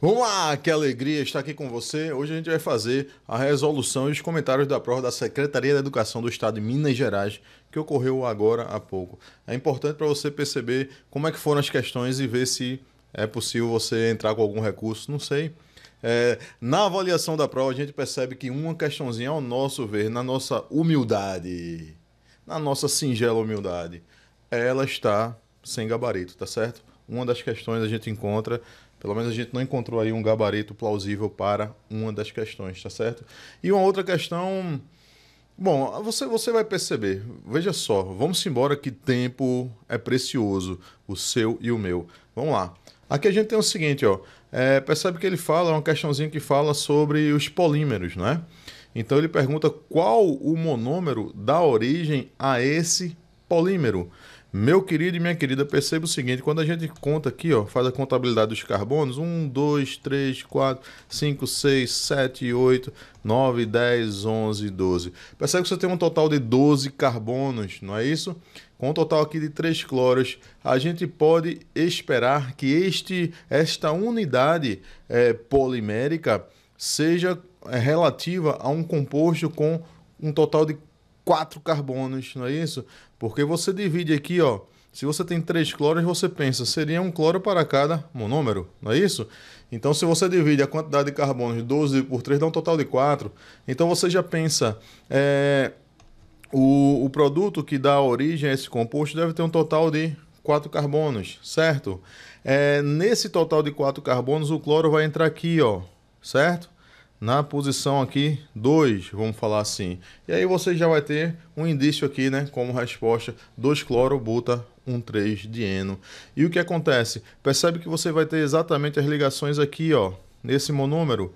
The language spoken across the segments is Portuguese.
Vamos lá, que alegria estar aqui com você. Hoje a gente vai fazer a resolução e os comentários da prova da Secretaria da Educação do Estado de Minas Gerais, que ocorreu agora há pouco. É importante para você perceber como é que foram as questões e ver se é possível você entrar com algum recurso, não sei. É, na avaliação da prova, a gente percebe que uma questãozinha, ao nosso ver, na nossa humildade, na nossa singela humildade, ela está sem gabarito, tá certo? Uma das questões a gente encontra pelo menos a gente não encontrou aí um gabarito plausível para uma das questões, tá certo? E uma outra questão. Bom, você, você vai perceber. Veja só, vamos embora que tempo é precioso, o seu e o meu. Vamos lá. Aqui a gente tem o seguinte, ó. É, percebe que ele fala, é uma questãozinha que fala sobre os polímeros, né? Então ele pergunta qual o monômero dá origem a esse polímero. Meu querido e minha querida, perceba o seguinte: quando a gente conta aqui, ó, faz a contabilidade dos carbonos, 1, 2, 3, 4, 5, 6, 7, 8, 9, 10, 11, 12. Percebe que você tem um total de 12 carbonos, não é isso? Com um total aqui de 3 cloros, a gente pode esperar que este, esta unidade é, polimérica seja é, relativa a um composto com um total de quatro carbonos, não é isso? Porque você divide aqui, ó. Se você tem três cloros, você pensa, seria um cloro para cada monômero, não é isso? Então, se você divide a quantidade de carbonos 12 por 3, dá um total de 4. Então, você já pensa, é, o, o produto que dá origem a esse composto deve ter um total de 4 carbonos, certo? É, nesse total de 4 carbonos, o cloro vai entrar aqui, ó, certo? Na posição aqui 2, vamos falar assim. E aí você já vai ter um indício aqui, né, como resposta 2 cloro buta 1 3 dieno. E o que acontece? Percebe que você vai ter exatamente as ligações aqui, ó, nesse monômero.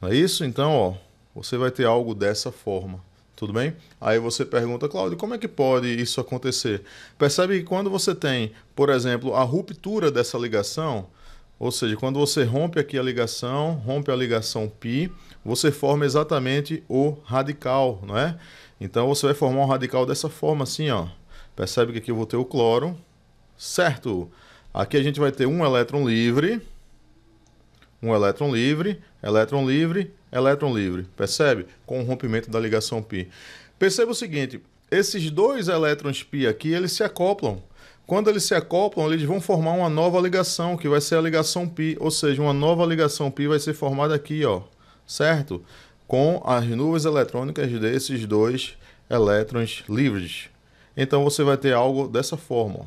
Não é isso? Então, ó, você vai ter algo dessa forma. Tudo bem? Aí você pergunta, Cláudio, como é que pode isso acontecer? Percebe que quando você tem, por exemplo, a ruptura dessa ligação, ou seja, quando você rompe aqui a ligação, rompe a ligação π, você forma exatamente o radical, não é? Então você vai formar um radical dessa forma assim, ó. Percebe que aqui eu vou ter o cloro, certo? Aqui a gente vai ter um elétron livre, um elétron livre, elétron livre, elétron livre. Percebe? Com o rompimento da ligação π. Perceba o seguinte, esses dois elétrons π aqui, eles se acoplam. Quando eles se acoplam, eles vão formar uma nova ligação, que vai ser a ligação π, ou seja, uma nova ligação π vai ser formada aqui, ó, certo? Com as nuvens eletrônicas desses dois elétrons livres. Então você vai ter algo dessa forma.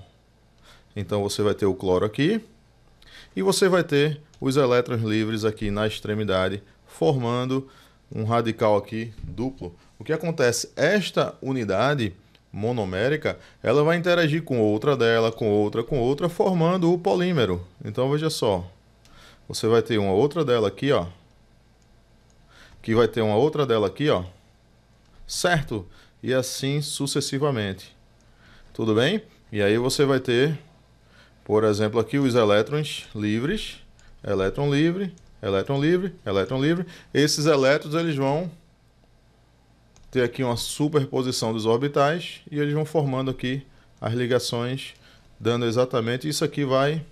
Então você vai ter o cloro aqui e você vai ter os elétrons livres aqui na extremidade, formando um radical aqui duplo. O que acontece? Esta unidade monomérica, ela vai interagir com outra dela, com outra, com outra, formando o polímero. Então veja só, você vai ter uma outra dela aqui, ó, que vai ter uma outra dela aqui, ó, certo? E assim sucessivamente. Tudo bem? E aí você vai ter, por exemplo, aqui os elétrons livres, elétron livre, elétron livre, elétron livre. Esses elétrons eles vão ter aqui uma superposição dos orbitais e eles vão formando aqui as ligações, dando exatamente isso aqui vai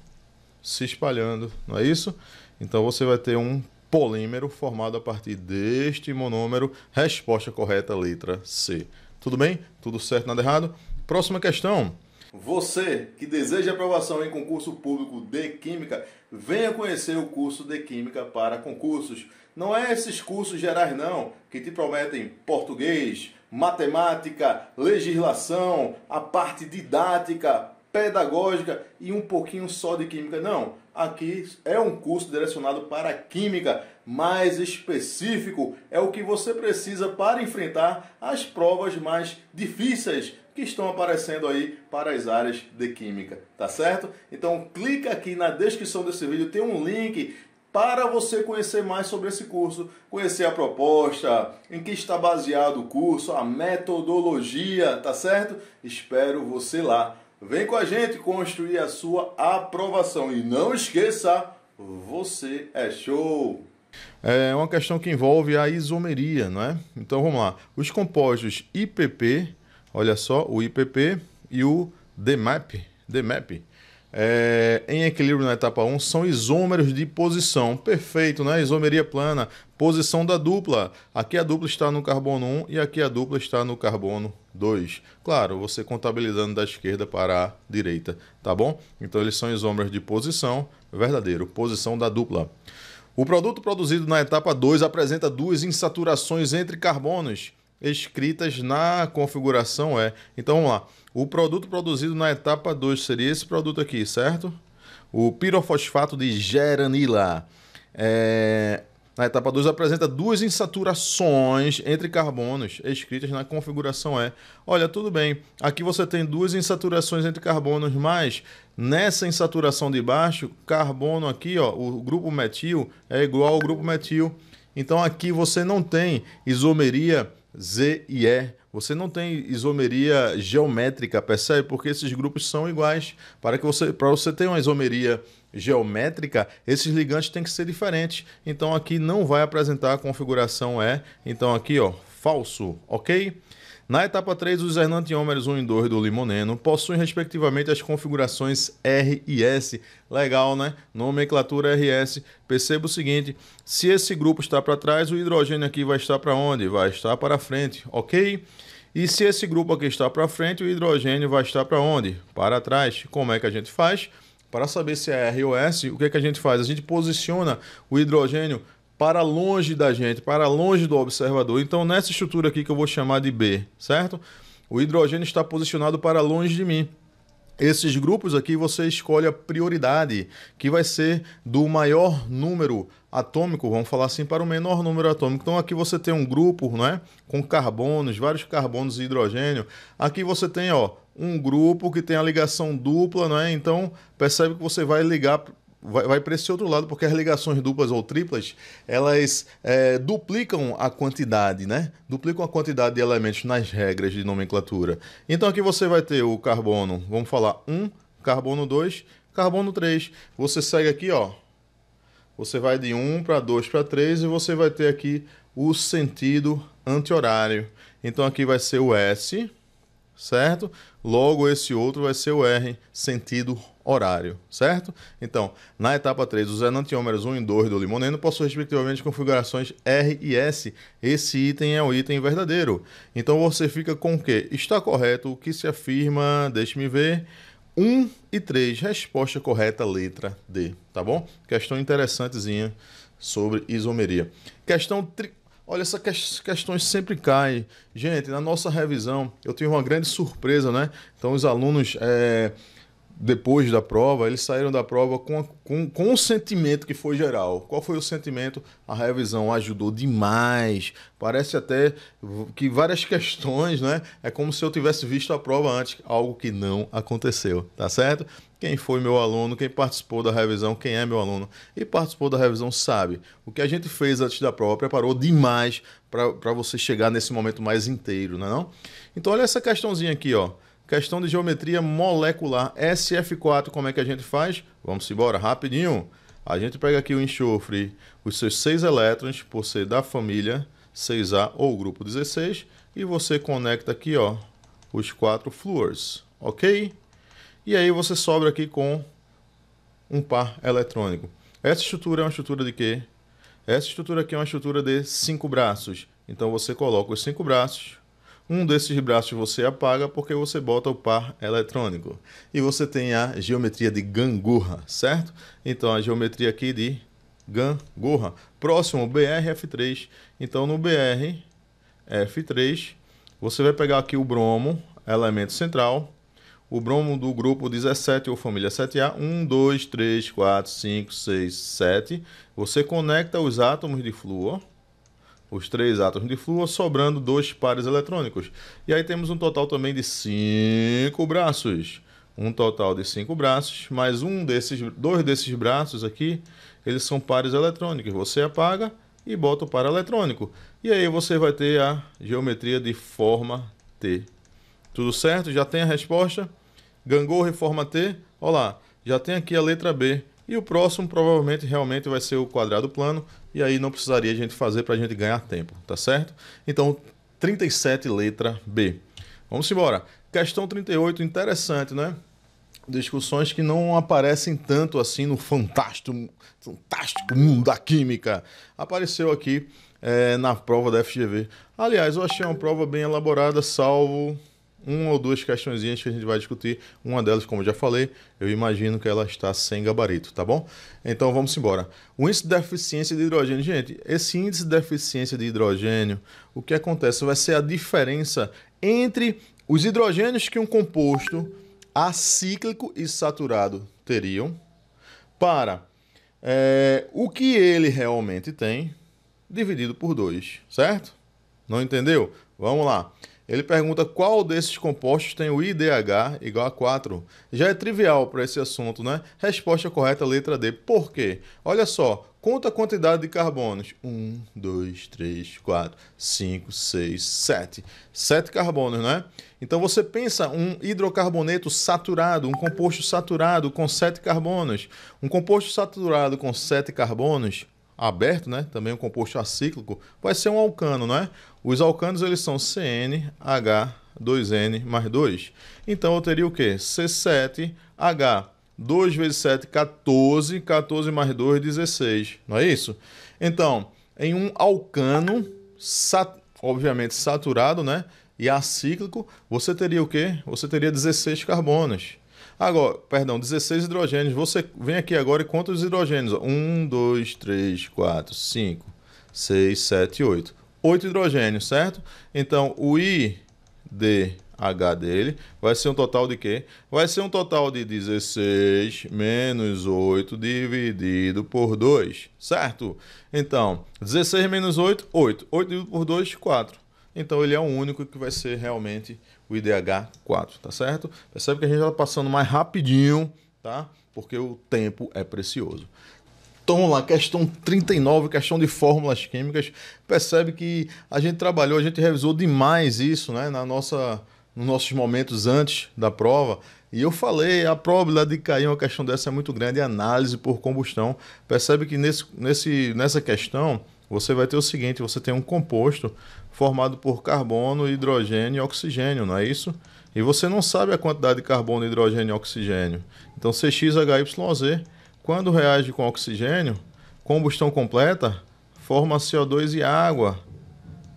se espalhando, não é isso? Então você vai ter um polímero formado a partir deste monômero. Resposta correta, letra C. Tudo bem? Tudo certo, nada errado? Próxima questão. Você que deseja aprovação em concurso público de Química, venha conhecer o curso de Química para concursos. Não é esses cursos gerais não, que te prometem português, matemática, legislação, a parte didática, pedagógica e um pouquinho só de química. Não, aqui é um curso direcionado para química, mais específico, é o que você precisa para enfrentar as provas mais difíceis que estão aparecendo aí para as áreas de química, tá certo? Então clica aqui na descrição desse vídeo, tem um link para você conhecer mais sobre esse curso, conhecer a proposta, em que está baseado o curso, a metodologia, tá certo? Espero você lá. Vem com a gente construir a sua aprovação e não esqueça, você é show. É uma questão que envolve a isomeria, não é? Então vamos lá. Os compostos IPP, olha só, o IPP e o DMAP, DMAP é, em equilíbrio na etapa 1 são isômeros de posição. Perfeito, né? Isomeria plana. Posição da dupla. Aqui a dupla está no carbono 1 e aqui a dupla está no carbono 2. Claro, você contabilizando da esquerda para a direita, tá bom? Então eles são isômeros de posição, verdadeiro, posição da dupla. O produto produzido na etapa 2 apresenta duas insaturações entre carbonos escritas na configuração E. Então vamos lá. O produto produzido na etapa 2 seria esse produto aqui, certo? O pirofosfato de geranila. É, na etapa 2 apresenta duas insaturações entre carbonos escritas na configuração E. Olha, tudo bem. Aqui você tem duas insaturações entre carbonos, mas nessa insaturação de baixo, carbono aqui, ó, o grupo metil é igual ao grupo metil. Então aqui você não tem isomeria Z e E. Você não tem isomeria geométrica, percebe? Porque esses grupos são iguais. Para que você, para você ter uma isomeria geométrica, esses ligantes têm que ser diferentes. Então aqui não vai apresentar a configuração E. Então aqui, ó, falso, ok? Na etapa 3, os enantiômeros 1 e 2 do limoneno possuem respectivamente as configurações R e S. Legal, né? Nomenclatura RS. Perceba o seguinte, se esse grupo está para trás, o hidrogênio aqui vai estar para onde? Vai estar para frente, ok? E se esse grupo aqui está para frente, o hidrogênio vai estar para onde? Para trás. Como é que a gente faz? Para saber se é R ou S, o que, é que a gente faz? A gente posiciona o hidrogênio para longe da gente, para longe do observador. Então, nessa estrutura aqui que eu vou chamar de B, certo? O hidrogênio está posicionado para longe de mim. Esses grupos aqui você escolhe a prioridade, que vai ser do maior número atômico, vamos falar assim, para o menor número atômico. Então aqui você tem um grupo, né, com carbonos, vários carbonos e hidrogênio. Aqui você tem, ó, um grupo que tem a ligação dupla, né? Então percebe que você vai ligar vai, vai para esse outro lado, porque as ligações duplas ou triplas, elas é, duplicam a quantidade, né? Duplicam a quantidade de elementos nas regras de nomenclatura. Então aqui você vai ter o carbono, vamos falar 1, carbono 2, carbono 3. Você segue aqui, ó. Você vai de 1 para 2 para 3 e você vai ter aqui o sentido anti-horário. Então aqui vai ser o S, certo? Logo esse outro vai ser o R, sentido horário, certo? Então, na etapa 3, os enantiômeros 1 e 2 do limoneno possuem respectivamente configurações R e S. Esse item é o item verdadeiro. Então você fica com o quê? Está correto o que se afirma, deixe-me ver, 1 e 3, resposta correta, letra D, tá bom? Questão interessantezinha sobre isomeria. Questão tri... Olha, essas questões sempre caem. Gente, na nossa revisão, eu tive uma grande surpresa, né? Então, os alunos é, depois da prova, eles saíram da prova com, com, com um sentimento que foi geral. Qual foi o sentimento? A revisão ajudou demais. Parece até que várias questões, né? É como se eu tivesse visto a prova antes, algo que não aconteceu, tá certo? Quem foi meu aluno, quem participou da revisão, quem é meu aluno e participou da revisão sabe. O que a gente fez antes da prova preparou demais para você chegar nesse momento mais inteiro, não é não? Então olha essa questãozinha aqui, ó. Questão de geometria molecular. SF4, como é que a gente faz? Vamos embora, rapidinho. A gente pega aqui o enxofre, os seus seis elétrons, por ser da família 6A ou grupo 16, e você conecta aqui, ó, os quatro flúors, ok? E aí você sobra aqui com um par eletrônico. Essa estrutura é uma estrutura de quê? Essa estrutura aqui é uma estrutura de cinco braços. Então você coloca os cinco braços, um desses braços você apaga porque você bota o par eletrônico. E você tem a geometria de gangorra, certo? Então a geometria aqui de gangorra. Próximo, BRF3. Então no BRF3, você vai pegar aqui o bromo, elemento central, o bromo do grupo 17 ou família 7A, 1, 2, 3, 4, 5, 6, 7. Você conecta os átomos de flúor os três átomos de flúor, sobrando dois pares eletrônicos. E aí temos um total também de cinco braços. Um total de cinco braços, mais um desses, dois desses braços aqui, eles são pares eletrônicos. Você apaga e bota o par eletrônico. E aí você vai ter a geometria de forma T. Tudo certo? Já tem a resposta? Gangorra e forma T. Olha lá, já tem aqui a letra B. E o próximo provavelmente realmente vai ser o quadrado plano, e aí não precisaria a gente fazer para a gente ganhar tempo, tá certo? Então, 37, letra B. Vamos embora. Questão 38, interessante, né? discussões que não aparecem tanto assim no fantástico, fantástico mundo da química. Apareceu aqui é, na prova da FGV. Aliás, eu achei uma prova bem elaborada, salvo uma ou duas questõezinhas que a gente vai discutir. Uma delas, como eu já falei, eu imagino que ela está sem gabarito, tá bom? Então vamos embora. O índice de deficiência de hidrogênio. Gente, esse índice de deficiência de hidrogênio, o que acontece? Vai ser a diferença entre os hidrogênios que um composto acíclico e saturado teriam para é, o que ele realmente tem dividido por 2, certo? Não entendeu? Vamos lá. Ele pergunta qual desses compostos tem o IDH igual a 4. Já é trivial para esse assunto, né? Resposta correta, letra D. Por quê? Olha só, conta a quantidade de carbonos. 1, 2, 3, 4, 5, 6, 7. 7 carbonos, né? Então você pensa um hidrocarboneto saturado, um composto saturado com 7 carbonos. Um composto saturado com 7 carbonos, aberto, né? Também um composto acíclico, vai ser um alcano, não é? Os alcanos eles são CnH2n mais 2. Então eu teria o quê? C7H 2 vezes 7, 14, 14 mais 2, 16. Não é isso? Então, em um alcano, sat obviamente saturado, né? E acíclico, você teria o quê? Você teria 16 carbonos. Agora, perdão, 16 hidrogênios. Você vem aqui agora e conta os hidrogênios. 1, 2, 3, 4, 5, 6, 7, 8. 8 hidrogênios, certo? Então, o IDH dele vai ser um total de quê? Vai ser um total de 16 menos 8 dividido por 2, certo? Então, 16 menos 8, 8. 8 dividido por 2, 4. Então, ele é o único que vai ser realmente o IDH 4, tá certo? Percebe que a gente está passando mais rapidinho, tá? Porque o tempo é precioso. Lá, questão 39, questão de fórmulas químicas. Percebe que a gente trabalhou, a gente revisou demais isso, né? Na nossa, nos nossos momentos antes da prova. E eu falei, a probabilidade de cair uma questão dessa é muito grande, análise por combustão. Percebe que nesse, nesse, nessa questão você vai ter o seguinte: você tem um composto formado por carbono, hidrogênio e oxigênio, não é isso? E você não sabe a quantidade de carbono, hidrogênio e oxigênio. Então CXHYZ, quando reage com oxigênio, combustão completa, forma CO2 e água.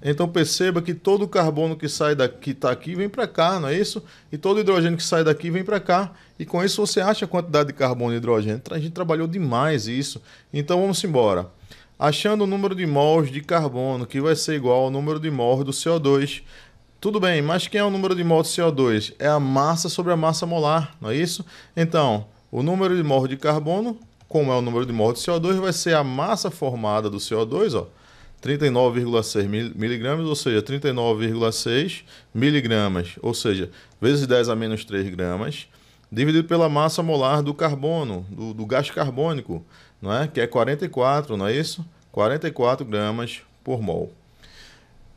Então perceba que todo o carbono que sai daqui está aqui vem para cá, não é isso? E todo o hidrogênio que sai daqui vem para cá. E com isso você acha a quantidade de carbono e hidrogênio. A gente trabalhou demais isso. Então vamos embora achando o número de mols de carbono, que vai ser igual ao número de mols do CO2. Tudo bem, mas quem é o número de mols do CO2? É a massa sobre a massa molar, não é isso? Então, o número de mols de carbono, como é o número de mols de CO2, vai ser a massa formada do CO2, ó, 39,6 miligramas, ou seja, 39,6 miligramas, ou seja, vezes 10 a menos 3 gramas, dividido pela massa molar do carbono, do, do gás carbônico, não é? que é 44, não é isso? 44 gramas por mol.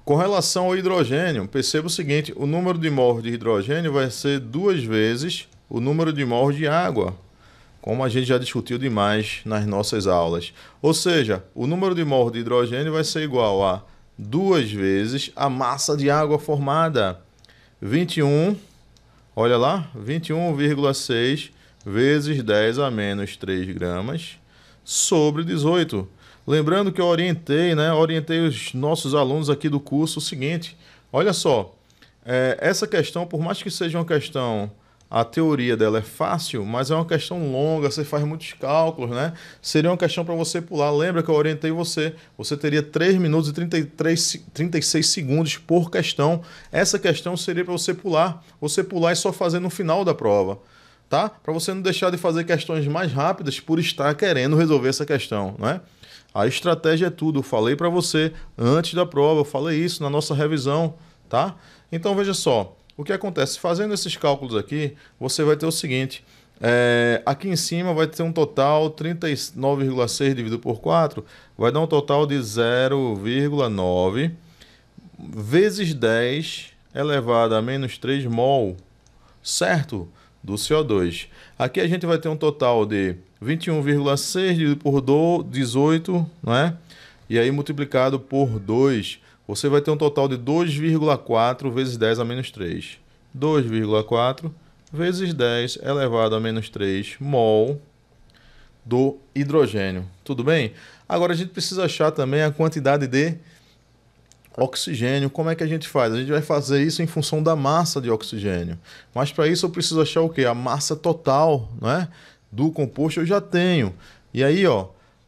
Com relação ao hidrogênio, perceba o seguinte: o número de mols de hidrogênio vai ser duas vezes o número de mols de água, como a gente já discutiu demais nas nossas aulas. Ou seja, o número de mols de hidrogênio vai ser igual a duas vezes a massa de água formada. 21, olha lá, 21,6 vezes 10 a menos 3 gramas sobre 18. Lembrando que eu orientei, né? Orientei os nossos alunos aqui do curso o seguinte: olha só, é, essa questão, por mais que seja uma questão, a teoria dela é fácil, mas é uma questão longa, você faz muitos cálculos, né? Seria uma questão para você pular. Lembra que eu orientei você? Você teria 3 minutos e 33, 36 segundos por questão. Essa questão seria para você pular. Você pular e só fazer no final da prova tá? Para você não deixar de fazer questões mais rápidas por estar querendo resolver essa questão, não é? A estratégia é tudo. Eu falei para você antes da prova, eu falei isso na nossa revisão, tá? Então veja só, o que acontece? Fazendo esses cálculos aqui, você vai ter o seguinte: é, aqui em cima vai ter um total 39,6 dividido por 4, vai dar um total de 0,9 vezes 10 elevado a menos 3 mol, certo? do CO2. Aqui a gente vai ter um total de 21,6 dividido por 18, não é? E aí multiplicado por 2, você vai ter um total de 2,4 vezes 10 a menos 3. 2,4 vezes 10 elevado a menos 3 mol do hidrogênio. Tudo bem? Agora a gente precisa achar também a quantidade de oxigênio. Como é que a gente faz? A gente vai fazer isso em função da massa de oxigênio. Mas para isso eu preciso achar o quê? A massa total, né? Do composto eu já tenho. E aí, ó,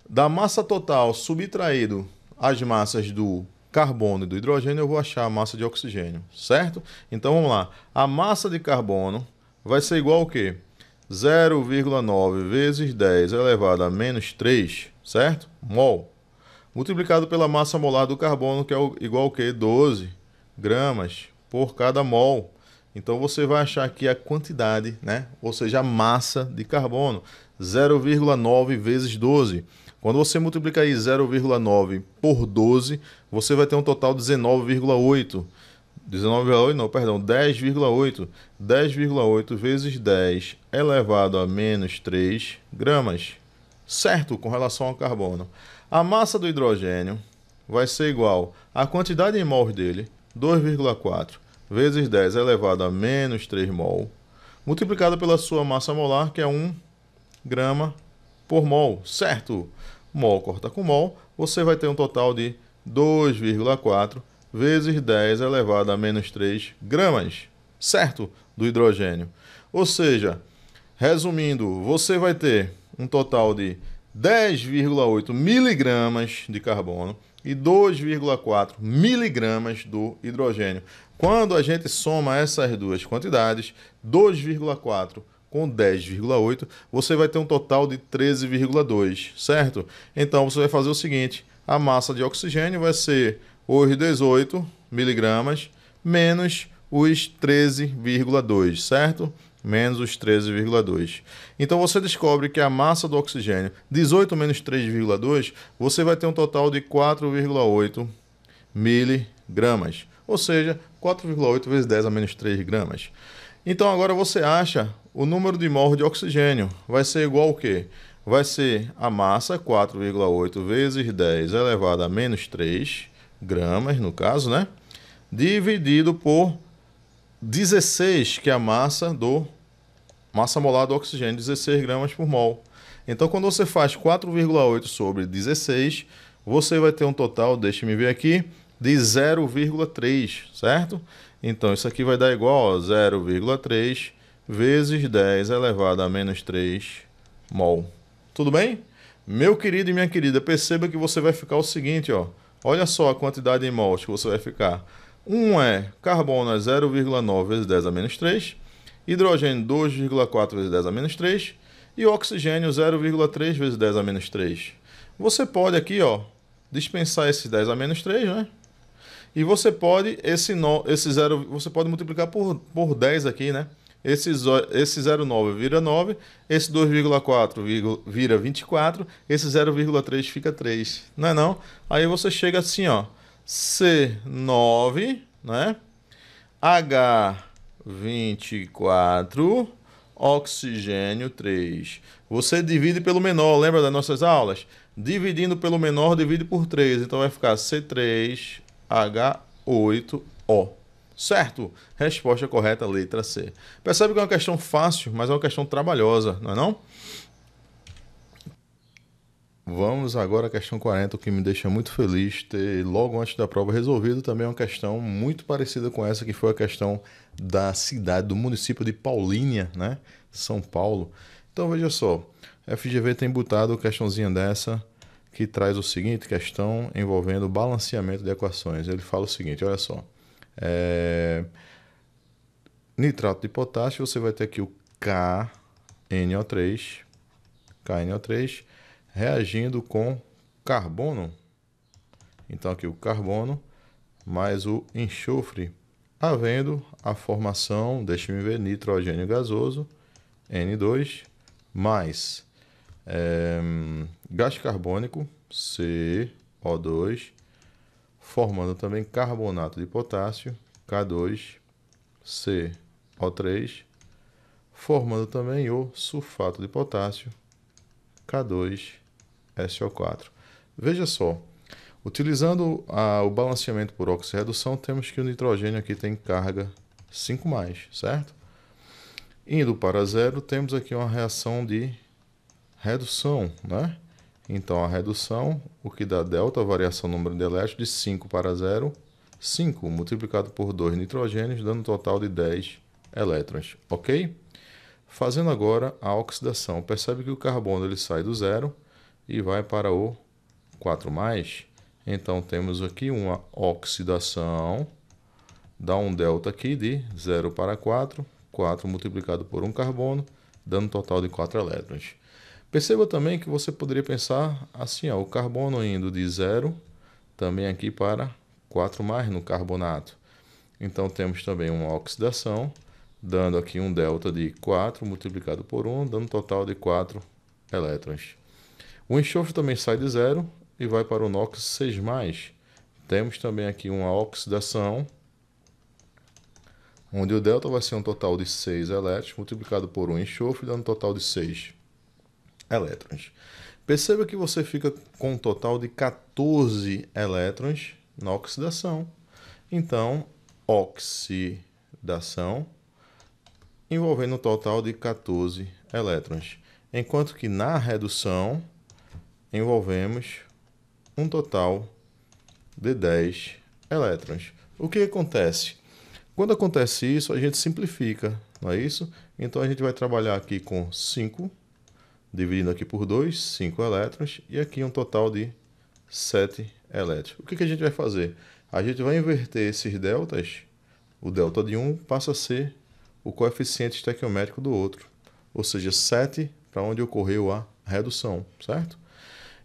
da massa total subtraído as massas do carbono e do hidrogênio, eu vou achar a massa de oxigênio, certo? Então vamos lá. A massa de carbono vai ser igual ao quê? 0,9 vezes 10 elevado a menos 3, certo? Mol. Multiplicado pela massa molar do carbono, que é igual ao quê? 12 gramas por cada mol. Então você vai achar aqui a quantidade, né? Ou seja, a massa de carbono. 0,9 vezes 12. Quando você multiplica aí 0,9 por 12, você vai ter um total de 19,8. 19,8 não, perdão, 10,8. 10,8 vezes 10 elevado a menos 3 gramas. Certo? Com relação ao carbono. A massa do hidrogênio vai ser igual à quantidade em mols dele, 2,4 vezes 10 elevado a menos 3 mol, multiplicado pela sua massa molar, que é 1 grama por mol, certo? Mol corta com mol, você vai ter um total de 2,4 vezes 10 elevado a menos 3 gramas, certo? Do hidrogênio. Ou seja, resumindo, você vai ter um total de 10,8 miligramas de carbono e 2,4 miligramas do hidrogênio. Quando a gente soma essas duas quantidades, 2,4 com 10,8, você vai ter um total de 13,2, certo? Então você vai fazer o seguinte: a massa de oxigênio vai ser os 18 miligramas menos os 13,2, certo? Menos os 13,2. Então você descobre que a massa do oxigênio, 18 menos 3,2, você vai ter um total de 4,8 miligramas. Ou seja, 4,8 vezes 10 a menos 3 gramas. Então agora você acha o número de mol de oxigênio. Vai ser igual ao quê? Vai ser a massa, 4,8 vezes 10 elevado a menos 3 gramas, no caso, né? Dividido por 16, que é a massa do massa molar do oxigênio, 16 gramas por mol. Então, quando você faz 4,8 sobre 16, você vai ter um total, deixe-me ver aqui, de 0,3, certo? Então, isso aqui vai dar igual a 0,3 vezes 10 elevado a menos 3 mol. Tudo bem? Meu querido e minha querida, perceba que você vai ficar o seguinte, ó. Olha só a quantidade em mols que você vai ficar. Um é carbono é 0,9 vezes 10 a menos 3, hidrogênio 2,4 vezes 10 a menos 3 e oxigênio 0,3 vezes 10 a menos 3. Você pode aqui, ó, dispensar esses 10 a menos 3, né? E você pode, esse, no, esse zero, você pode multiplicar por, por 10 aqui, né? Esse, esse 0,9 vira 9, esse 2,4 vira 24, esse 0,3 fica 3. Não é não? Aí você chega assim, ó. C9, né? H24, oxigênio 3. Você divide pelo menor, lembra das nossas aulas? Dividindo pelo menor, divide por 3. Então vai ficar C3 H8O. Certo? Resposta correta, letra C. Percebe que é uma questão fácil, mas é uma questão trabalhosa, não é não? Vamos agora à questão 40, o que me deixa muito feliz ter logo antes da prova resolvido também uma questão muito parecida com essa, que foi a questão da cidade, do município de Paulínia, né? São Paulo. Então veja só, FGV tem botado questãozinha dessa que traz o seguinte questão envolvendo balanceamento de equações. Ele fala o seguinte, olha só. É... Nitrato de potássio, você vai ter aqui o KNO3, KNO3 reagindo com carbono. Então aqui o carbono mais o enxofre, havendo a formação, deixe-me ver, nitrogênio gasoso, N2, mais é, gás carbônico, CO2, formando também carbonato de potássio, K2, CO3, formando também o sulfato de potássio, K2, SO4. Veja só, utilizando a, o balanceamento por oxirredução, temos que o nitrogênio aqui tem carga 5+, certo? Indo para zero, temos aqui uma reação de redução, né? Então, a redução, o que dá delta, variação número de elétrons, de 5 para 0, 5 multiplicado por 2 nitrogênios, dando um total de 10 elétrons, ok? Fazendo agora a oxidação, percebe que o carbono ele sai do zero e vai para o 4+. Então, temos aqui uma oxidação, dá um delta aqui de 0 para 4, 4 multiplicado por um carbono, dando um total de 4 elétrons. Perceba também que você poderia pensar assim, ó, o carbono indo de zero também aqui para 4 mais no carbonato. Então temos também uma oxidação, dando aqui um delta de 4 multiplicado por 1, dando um total de 4 elétrons. O enxofre também sai de zero e vai para o NOx 6+. Temos também aqui uma oxidação, onde o delta vai ser um total de 6 elétrons, multiplicado por 1 enxofre, dando um total de 6 elétrons. Perceba que você fica com um total de 14 elétrons na oxidação. Então, oxidação envolvendo um total de 14 elétrons. Enquanto que na redução envolvemos um total de 10 elétrons. O que acontece? Quando acontece isso, a gente simplifica, não é isso? Então a gente vai trabalhar aqui com 5 dividindo aqui por 2, 5 elétrons, e aqui um total de 7 elétrons. O que, que a gente vai fazer? A gente vai inverter esses deltas, o delta de um passa a ser o coeficiente estequiométrico do outro, ou seja, 7 para onde ocorreu a redução, certo?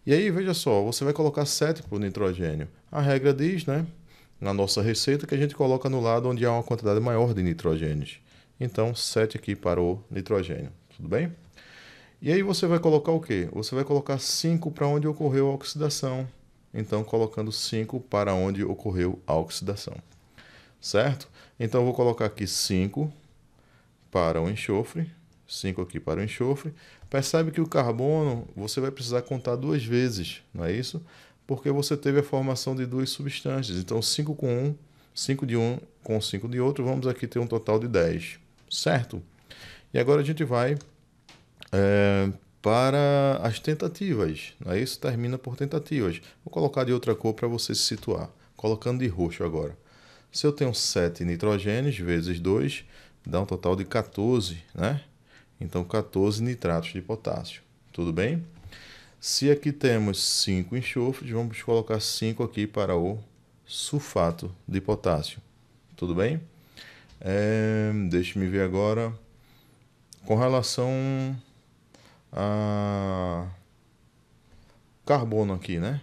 E aí, veja só, você vai colocar 7 para o nitrogênio. A regra diz, né, na nossa receita, que a gente coloca no lado onde há uma quantidade maior de nitrogênios. Então, 7 aqui para o nitrogênio, tudo bem? E aí você vai colocar o quê? Você vai colocar 5 para onde ocorreu a oxidação. Então, colocando 5 para onde ocorreu a oxidação. Certo? Então, eu vou colocar aqui 5 para o enxofre. 5 aqui para o enxofre. Percebe que o carbono você vai precisar contar duas vezes, não é isso? Porque você teve a formação de duas substâncias. Então, 5 com 1, um, 5 de um com 5 de outro, vamos aqui ter um total de 10. Certo? E agora a gente vai é, para as tentativas. Né? Isso termina por tentativas. Vou colocar de outra cor para você se situar. Colocando de roxo agora. Se eu tenho 7 nitrogênios vezes 2, dá um total de 14, né? Então 14 nitratos de potássio. Tudo bem? Se aqui temos 5 enxofres, vamos colocar 5 aqui para o sulfato de potássio. Tudo bem? É, Deixe-me ver agora. Com relação a carbono aqui, né?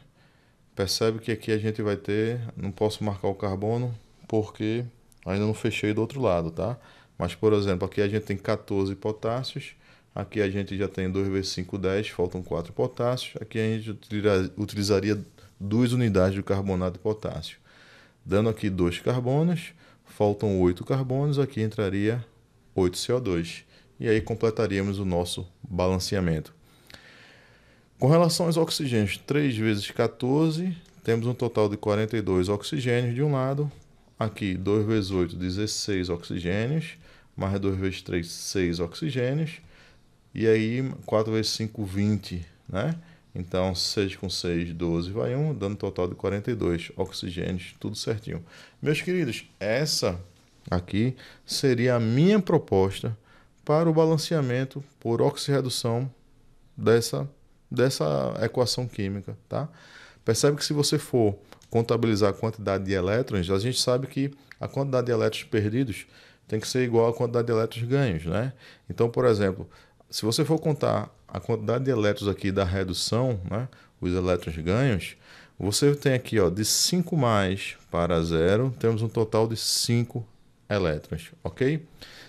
Percebe que aqui a gente vai ter, não posso marcar o carbono porque ainda não fechei do outro lado, tá? Mas, por exemplo, aqui a gente tem 14 potássios, aqui a gente já tem 2 vezes 5, 10, faltam 4 potássios, aqui a gente utilizaria duas unidades de carbonato de potássio. Dando aqui 2 carbonos, faltam 8 carbonos, aqui entraria 8 CO2 e aí completaríamos o nosso balanceamento. Com relação aos oxigênios, 3 vezes 14, temos um total de 42 oxigênios de um lado, aqui 2 vezes 8, 16 oxigênios, mais 2 vezes 3, 6 oxigênios, e aí 4 vezes 5, 20, né? Então 6 com 6, 12 vai 1, dando um total de 42 oxigênios, tudo certinho. Meus queridos, essa aqui seria a minha proposta para o balanceamento por oxirredução dessa, dessa equação química. Tá? Percebe que se você for contabilizar a quantidade de elétrons, a gente sabe que a quantidade de elétrons perdidos tem que ser igual à quantidade de elétrons ganhos. Né? Então, por exemplo, se você for contar a quantidade de elétrons aqui da redução, né, os elétrons ganhos, você tem aqui ó, de 5 mais para zero, temos um total de 5 elétrons, ok?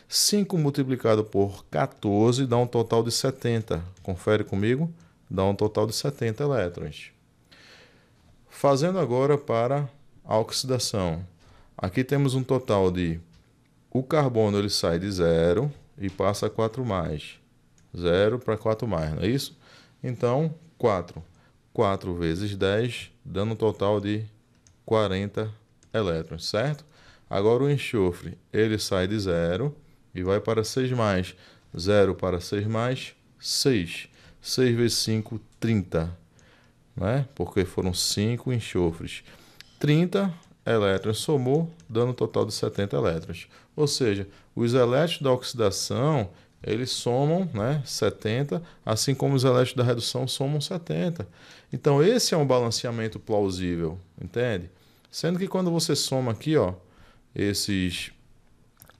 5 multiplicado por 14 dá um total de 70. Confere comigo? Dá um total de 70 elétrons. Fazendo agora para a oxidação. Aqui temos um total de... O carbono ele sai de 0 e passa a 4 mais. 0 para 4 mais, não é isso? Então, 4. 4 vezes 10, dando um total de 40 elétrons, certo? Agora o enxofre, ele sai de 0 e vai para 6 mais. 0 para 6 mais, 6. 6 vezes 5, 30. Né? Porque foram 5 enxofres. 30 elétrons somou, dando um total de 70 elétrons. Ou seja, os elétrons da oxidação eles somam né, 70, assim como os elétrons da redução somam 70. Então, esse é um balanceamento plausível, entende? Sendo que quando você soma aqui, ó, esses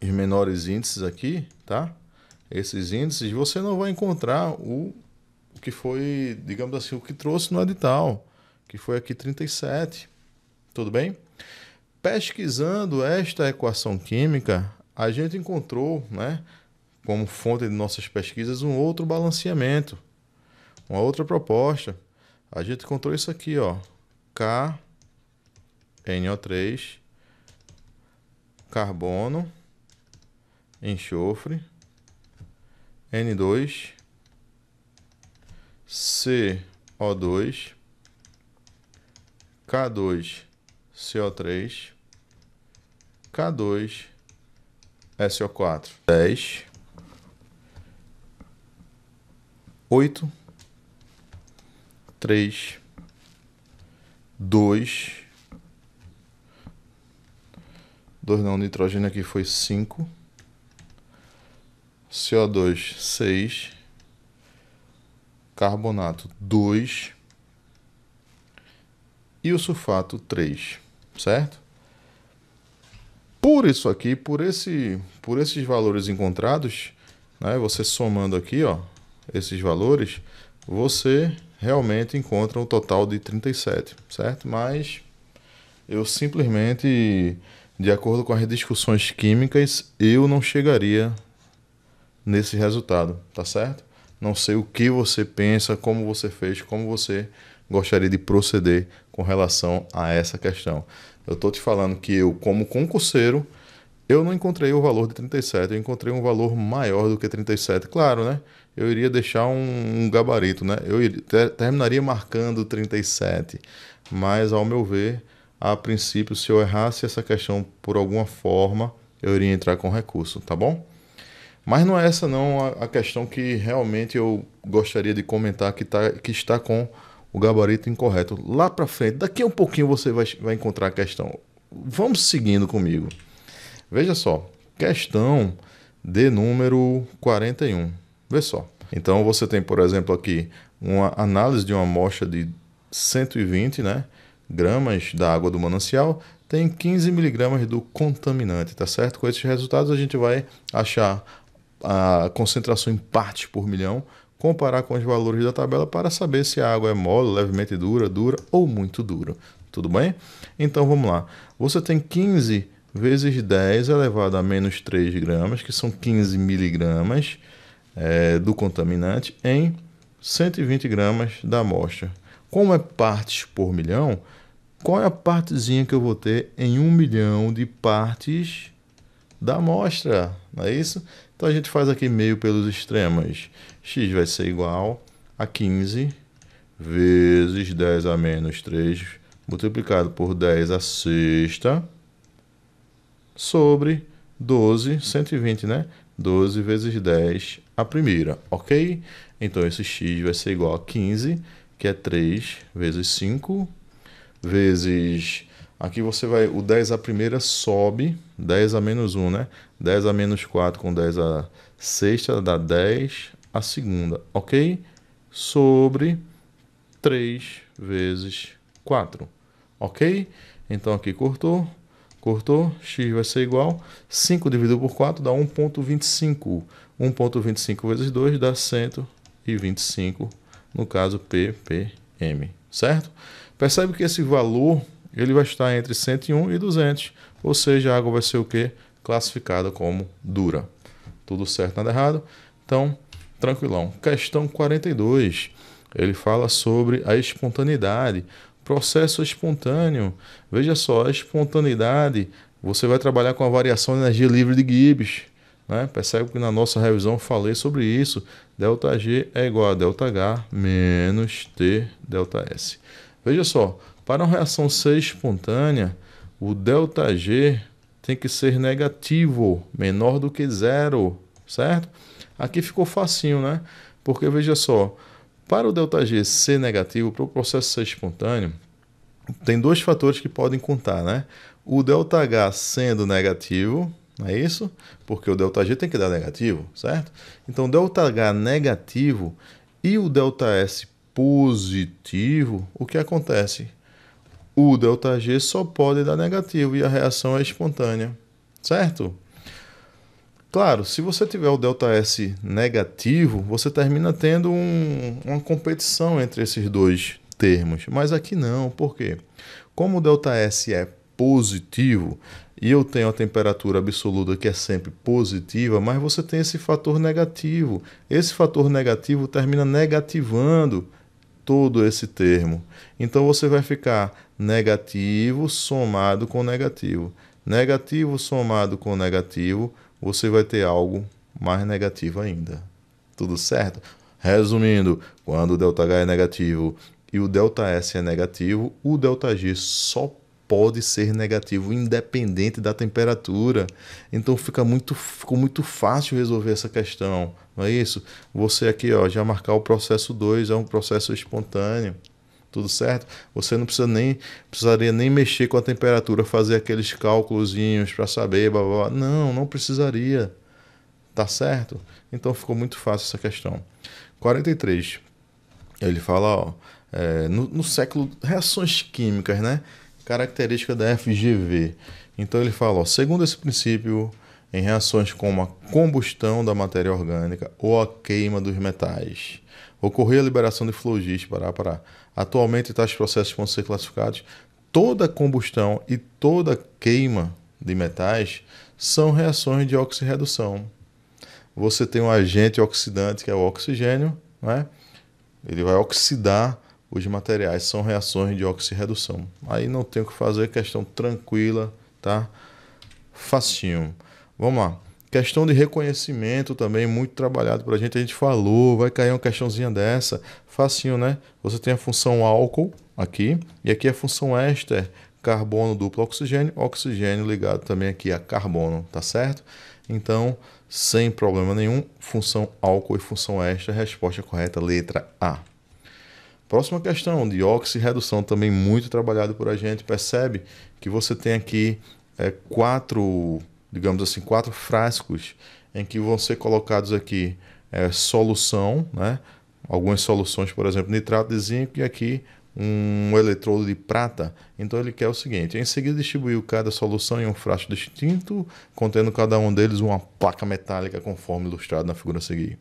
menores índices aqui, tá? Esses índices, você não vai encontrar o que foi, digamos assim, o que trouxe no edital, que foi aqui 37. Tudo bem? Pesquisando esta equação química, a gente encontrou, né, como fonte de nossas pesquisas, um outro balanceamento, uma outra proposta. A gente encontrou isso aqui, ó, KNO3, carbono, enxofre, N2, CO2, K2, CO3, K2, SO4, 10, oito, três, dois, dois não, nitrogênio aqui foi cinco, CO2 seis, carbonato dois e o sulfato três, certo? Por isso aqui, por esse, por esses valores encontrados, né, você somando aqui, ó, esses valores, você realmente encontra um total de 37, certo? Mas eu simplesmente, de acordo com as discussões químicas, eu não chegaria nesse resultado, tá certo? Não sei o que você pensa, como você fez, como você gostaria de proceder com relação a essa questão. Eu estou te falando que eu, como concurseiro, eu não encontrei o valor de 37, eu encontrei um valor maior do que 37. Claro, né? Eu iria deixar um, um gabarito, né? Eu iria, ter, terminaria marcando 37. Mas, ao meu ver, a princípio, se eu errasse essa questão por alguma forma, eu iria entrar com recurso, tá bom? Mas não é essa não a, questão que realmente eu gostaria de comentar que, tá, que está com o gabarito incorreto. Lá para frente, daqui a um pouquinho você vai, vai encontrar a questão. Vamos seguindo comigo. Veja só, questão de número 41. Vê só. Então você tem, por exemplo, aqui uma análise de uma amostra de 120 né, gramas da água do manancial, tem 15 miligramas do contaminante, tá certo? Com esses resultados a gente vai achar a concentração em partes por milhão, comparar com os valores da tabela para saber se a água é mole, levemente dura, dura ou muito dura. Tudo bem? Então vamos lá. Você tem 15 vezes 10 elevado a menos 3 gramas, que são 15 miligramas é, do contaminante, em 120 gramas da amostra. Como é partes por milhão, qual é a partezinha que eu vou ter em um milhão de partes da amostra? Não é isso? Então a gente faz aqui meio pelos extremos. x vai ser igual a 15 vezes 10 a menos 3 multiplicado por 10 a sexta sobre 12, 120, né? 12 vezes 10 a primeira, ok? Então esse x vai ser igual a 15, que é 3 vezes 5, vezes... Aqui você vai... O 10 a primeira sobe, 10 a menos 1, né? 10 a menos 4 com 10 a sexta dá 10 a segunda, ok? Sobre 3 vezes 4, ok? Então aqui cortou, Cortou? X vai ser igual. 5 dividido por 4 dá 1.25. 1.25 vezes 2 dá 125, no caso ppm, certo? Percebe que esse valor ele vai estar entre 101 e 200, ou seja, a água vai ser o que? Classificada como dura. Tudo certo, nada errado? Então, tranquilão. Questão 42. Ele fala sobre a espontaneidade processo espontâneo. Veja só, a espontaneidade, você vai trabalhar com a variação de energia livre de Gibbs. Né? Percebe que na nossa revisão falei sobre isso. Delta G é igual a delta H menos T delta S. Veja só, para uma reação ser espontânea, o delta G tem que ser negativo, menor do que zero, certo? Aqui ficou facinho, né? Porque veja só, para o ΔG ser negativo, para o processo ser espontâneo, tem dois fatores que podem contar, né? O ΔH sendo negativo, não é isso? Porque o ΔG tem que dar negativo, certo? Então, ΔH negativo e o ΔS positivo, o que acontece? O delta G só pode dar negativo e a reação é espontânea, certo? Claro, se você tiver o delta S negativo, você termina tendo um, uma competição entre esses dois termos, mas aqui não, por quê? Como o delta S é positivo e eu tenho a temperatura absoluta que é sempre positiva, mas você tem esse fator negativo. Esse fator negativo termina negativando todo esse termo. Então você vai ficar negativo somado com negativo. Negativo somado com negativo, você vai ter algo mais negativo ainda. Tudo certo? Resumindo, quando o ΔH é negativo e o ΔS é negativo, o ΔG só pode ser negativo independente da temperatura. Então fica muito, ficou muito fácil resolver essa questão, não é isso? Você aqui ó, já marcar o processo 2 é um processo espontâneo. Tudo certo? Você não precisa nem precisaria nem mexer com a temperatura, fazer aqueles cálculos para saber, blá, blá, blá. Não, não precisaria. Tá certo? Então ficou muito fácil essa questão. 43. Ele fala, ó, é, no, no século reações químicas, né? característica da FGV. Então ele fala, ó, segundo esse princípio, em reações como a combustão da matéria orgânica ou a queima dos metais, ocorrer a liberação de flogis para para Atualmente tais processos vão ser classificados toda combustão e toda queima de metais são reações de oxirredução. Você tem um agente oxidante que é o oxigênio, né? Ele vai oxidar os materiais são reações de oxirredução. Aí não tem o que fazer, questão tranquila, tá? Facinho. Vamos lá. Questão de reconhecimento também, muito trabalhado para a gente. A gente falou, vai cair uma questãozinha dessa. Facinho, né? Você tem a função álcool aqui, e aqui a função éster, carbono duplo oxigênio, oxigênio ligado também aqui a carbono, tá certo? Então, sem problema nenhum, função álcool e função éster, resposta correta, letra A. Próxima questão, de oxirredução, também muito trabalhado por a gente. Percebe que você tem aqui é, quatro, digamos assim, quatro frascos em que vão ser colocados aqui é, solução, né? algumas soluções, por exemplo, nitrato de zinco e aqui um eletrodo de prata. Então ele quer o seguinte: em seguida distribuiu cada solução em um frasco distinto, contendo cada um deles uma placa metálica, conforme ilustrado na figura a seguir.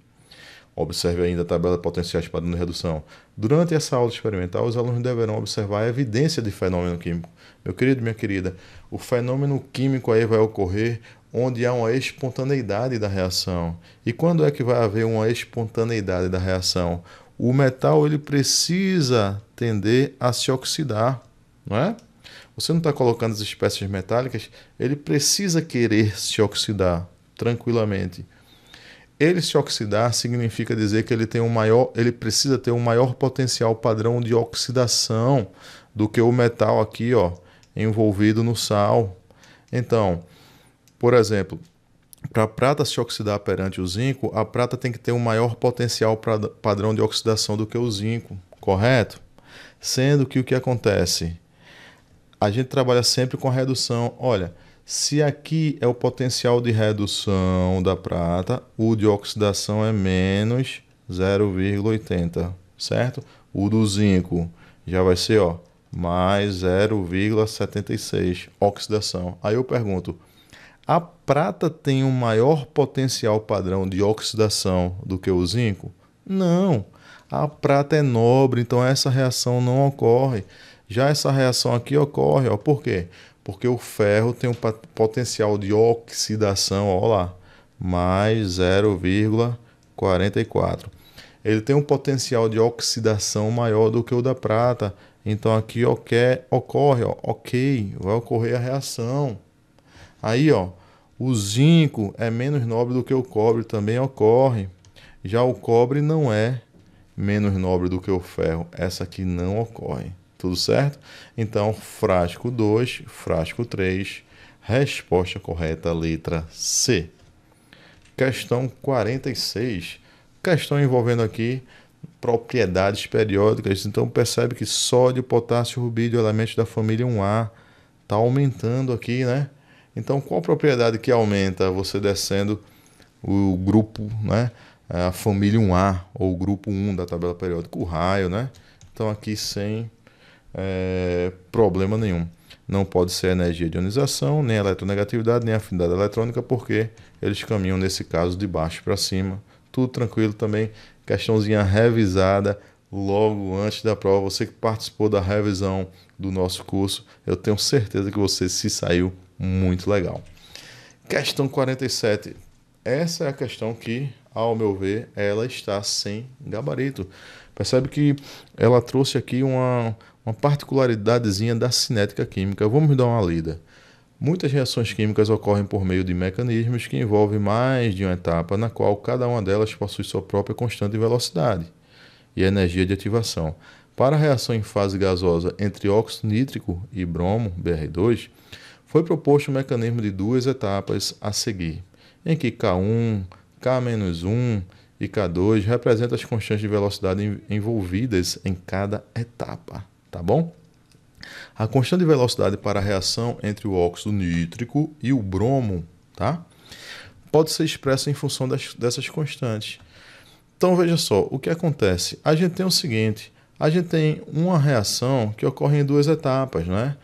Observe ainda a tabela de potenciais de redução. Durante essa aula experimental, os alunos deverão observar a evidência de fenômeno químico. Meu querido, minha querida, o fenômeno químico aí vai ocorrer onde há uma espontaneidade da reação. E quando é que vai haver uma espontaneidade da reação? O metal ele precisa tender a se oxidar, não é? Você não está colocando as espécies metálicas, ele precisa querer se oxidar tranquilamente. Ele se oxidar significa dizer que ele tem um maior, ele precisa ter um maior potencial padrão de oxidação do que o metal aqui, ó, envolvido no sal. Então, por exemplo, para a prata se oxidar perante o zinco, a prata tem que ter um maior potencial padrão de oxidação do que o zinco, correto? Sendo que o que acontece? A gente trabalha sempre com a redução. Olha, se aqui é o potencial de redução da prata, o de oxidação é menos 0,80, certo? O do zinco já vai ser ó, mais 0,76 oxidação. Aí eu pergunto, a prata tem um maior potencial padrão de oxidação do que o zinco? Não. A prata é nobre, então essa reação não ocorre. Já essa reação aqui ocorre, ó, por quê? Porque o ferro tem um potencial de oxidação, ó lá, mais 0,44. Ele tem um potencial de oxidação maior do que o da prata. Então aqui ocorre, ocorre ó, ok, vai ocorrer a reação. Aí, ó, o zinco é menos nobre do que o cobre, também ocorre. Já o cobre não é menos nobre do que o ferro. Essa aqui não ocorre. Tudo certo? Então, frasco 2, frasco 3, Resposta correta, letra C. Questão 46. Questão envolvendo aqui propriedades periódicas. Então percebe que sódio, potássio, rubídio, elementos da família 1A, está aumentando aqui, né? Então qual propriedade que aumenta você descendo o grupo, né? A família 1A ou o grupo 1 da tabela periódica, o raio, né? Então aqui sem é, problema nenhum. Não pode ser energia de ionização, nem eletronegatividade, nem afinidade eletrônica, porque eles caminham, nesse caso, de baixo para cima. Tudo tranquilo também. Questãozinha revisada logo antes da prova. Você que participou da revisão do nosso curso, eu tenho certeza que você se saiu muito legal. Questão 47. Essa é a questão que, ao meu ver, ela está sem gabarito. Percebe que ela trouxe aqui uma, uma particularidadezinha da cinética química. Vamos dar uma lida. Muitas reações químicas ocorrem por meio de mecanismos que envolvem mais de uma etapa, na qual cada uma delas possui sua própria constante de velocidade e energia de ativação. Para a reação em fase gasosa entre óxido nítrico e bromo, BR2, foi proposto um mecanismo de duas etapas a seguir, em que K1, K-1 e K2 representam as constantes de velocidade envolvidas em cada etapa tá bom? A constante de velocidade para a reação entre o óxido nítrico e o bromo, tá? Pode ser expressa em função das, dessas constantes. Então veja só, o que acontece? A gente tem o seguinte, a gente tem uma reação que ocorre em duas etapas, né?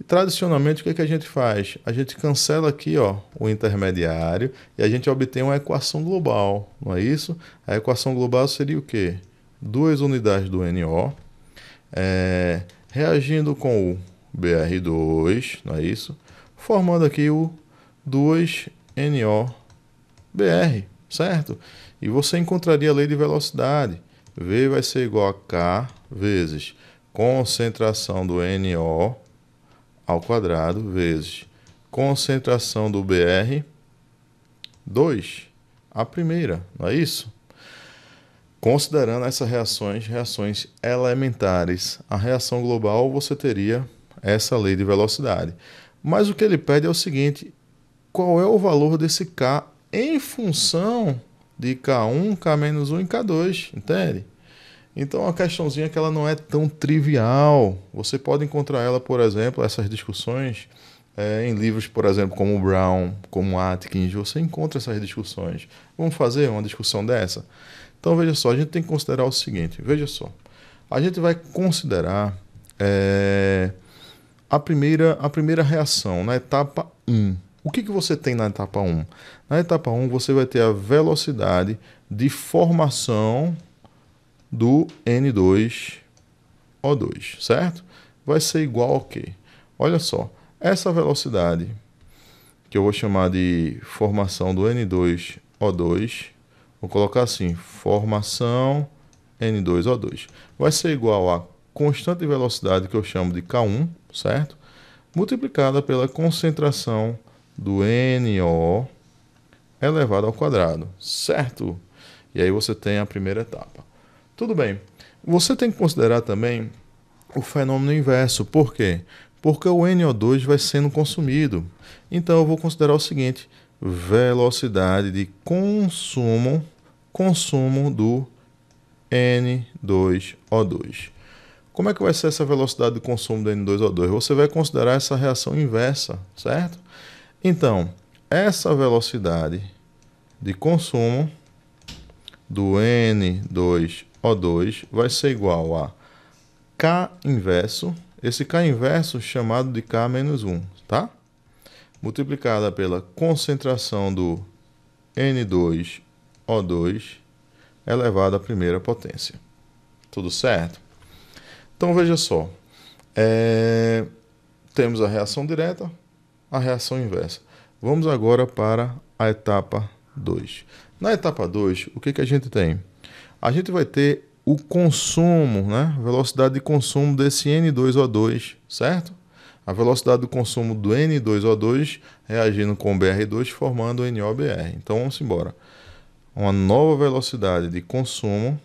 E, tradicionalmente, o que, é que a gente faz? A gente cancela aqui ó, o intermediário e a gente obtém uma equação global, não é isso? A equação global seria o quê? Duas unidades do NO é, reagindo com o BR2, não é isso? Formando aqui o 2NOBR, certo? E você encontraria a lei de velocidade. V vai ser igual a K vezes concentração do NO ao quadrado vezes concentração do BR 2, a primeira, não é isso? Considerando essas reações, reações elementares, a reação global você teria essa lei de velocidade. Mas o que ele pede é o seguinte: qual é o valor desse K em função de K1, K-1 e K2, entende? Então a questãozinha que ela não é tão trivial. Você pode encontrar ela, por exemplo, essas discussões é, em livros, por exemplo, como Brown, como Atkins, você encontra essas discussões. Vamos fazer uma discussão dessa? Então veja só, a gente tem que considerar o seguinte: veja só, a gente vai considerar é, a, primeira, a primeira reação na etapa 1. O que, que você tem na etapa 1? Na etapa 1 você vai ter a velocidade de formação do N2O2, certo? Vai ser igual ao quê? Olha só, essa velocidade que eu vou chamar de formação do N2O2 Vou colocar assim: formação N2O2 vai ser igual a constante de velocidade que eu chamo de K1, certo? Multiplicada pela concentração do NO elevado ao quadrado, certo? E aí você tem a primeira etapa. Tudo bem. Você tem que considerar também o fenômeno inverso. Por quê? Porque o NO2 vai sendo consumido. Então eu vou considerar o seguinte: velocidade de consumo, consumo do N2O2. Como é que vai ser essa velocidade de consumo do N2O2? Você vai considerar essa reação inversa, certo? Então, essa velocidade de consumo do N2O2 vai ser igual a K inverso, esse K inverso chamado de K menos 1, tá? Multiplicada pela concentração do N2O2 elevado à primeira potência. Tudo certo? Então veja só. É... Temos a reação direta, a reação inversa. Vamos agora para a etapa 2. Na etapa 2, o que, que a gente tem? A gente vai ter o consumo, né? velocidade de consumo desse N2O2, certo? A velocidade do consumo do N2O2 reagindo com o BR2 formando NOBR. Então vamos embora. Uma nova velocidade de consumo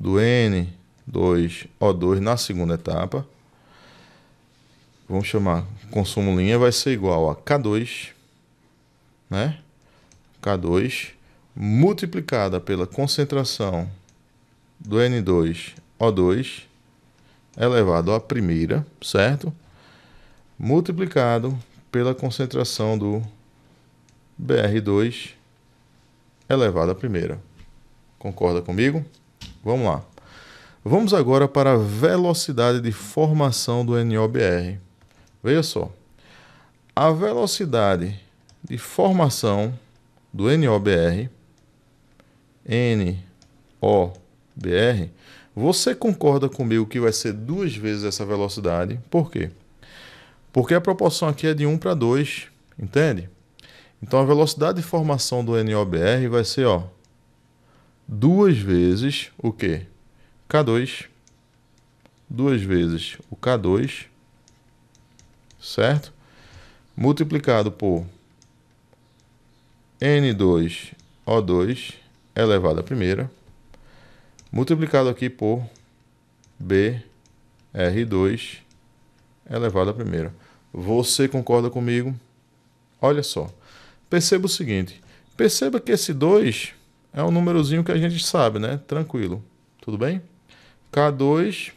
do N2O2 na segunda etapa vamos chamar consumo linha, vai ser igual a K2, né? K2 multiplicada pela concentração do N2O2 elevado à primeira, certo? Multiplicado pela concentração do BR2 elevado à primeira. Concorda comigo? Vamos lá. Vamos agora para a velocidade de formação do NOBR. Veja só. A velocidade de formação do NOBR, NOBR, você concorda comigo que vai ser duas vezes essa velocidade? Por quê? Porque a proporção aqui é de 1 para 2, entende? Então a velocidade de formação do NOBR vai ser, ó, duas vezes o quê? K2, duas vezes o K2, certo? Multiplicado por N2O2 elevado à primeira, multiplicado aqui por BR2 elevado à primeira. Você concorda comigo? Olha só. Perceba o seguinte. Perceba que esse 2 é um númerozinho que a gente sabe, né? Tranquilo. Tudo bem? K2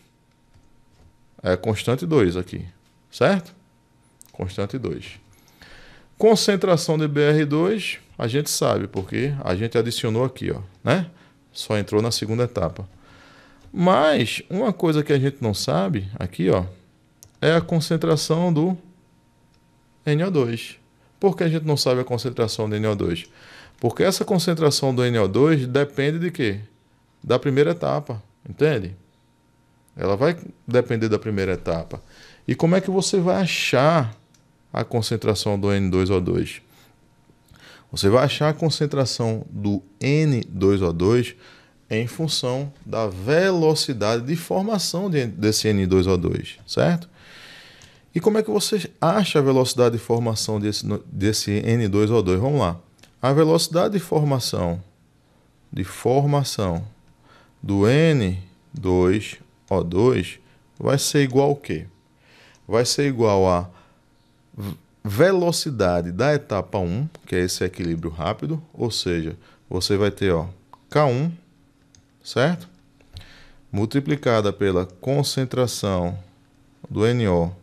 é constante 2 aqui, certo? Constante 2. Concentração de BR2, a gente sabe, porque a gente adicionou aqui, ó, né? Só entrou na segunda etapa. Mas uma coisa que a gente não sabe aqui, ó, é a concentração do NO2. Por que a gente não sabe a concentração do NO2? Porque essa concentração do NO2 depende de quê? Da primeira etapa, entende? Ela vai depender da primeira etapa. E como é que você vai achar a concentração do N2O2? Você vai achar a concentração do N2O2 em função da velocidade de formação de, desse N2O2, certo? E como é que você acha a velocidade de formação desse, desse N2O2? Vamos lá. A velocidade de formação de formação do N2O2 vai ser igual ao quê? Vai ser igual a velocidade da etapa 1, que é esse equilíbrio rápido, ou seja, você vai ter ó, K1, certo? Multiplicada pela concentração do NO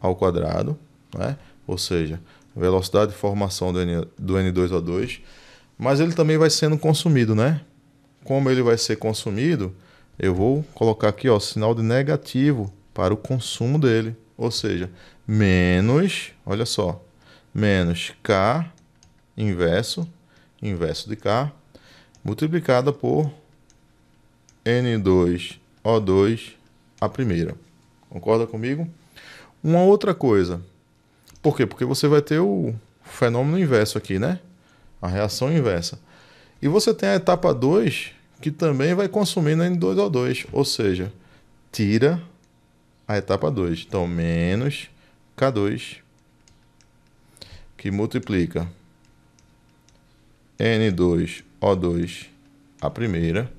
ao quadrado, né? ou seja, velocidade de formação do, N, do N2O2, mas ele também vai sendo consumido, né? Como ele vai ser consumido, eu vou colocar aqui ó, sinal de negativo para o consumo dele, ou seja, menos, olha só, menos K inverso, inverso de K, multiplicada por N2O2 a primeira. Concorda comigo? Uma outra coisa. Por quê? Porque você vai ter o fenômeno inverso aqui, né? A reação inversa. E você tem a etapa 2, que também vai consumindo N2O2, ou seja, tira a etapa 2. Então, menos K2, que multiplica N2O2 a primeira,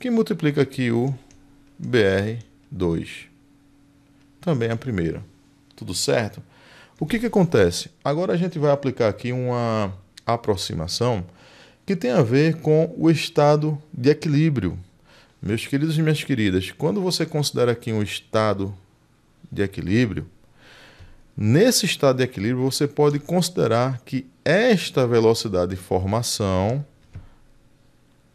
que multiplica aqui o BR2, também a primeira. Tudo certo? O que, que acontece? Agora a gente vai aplicar aqui uma aproximação que tem a ver com o estado de equilíbrio. Meus queridos e minhas queridas, quando você considera aqui um estado de equilíbrio, nesse estado de equilíbrio você pode considerar que esta velocidade de formação,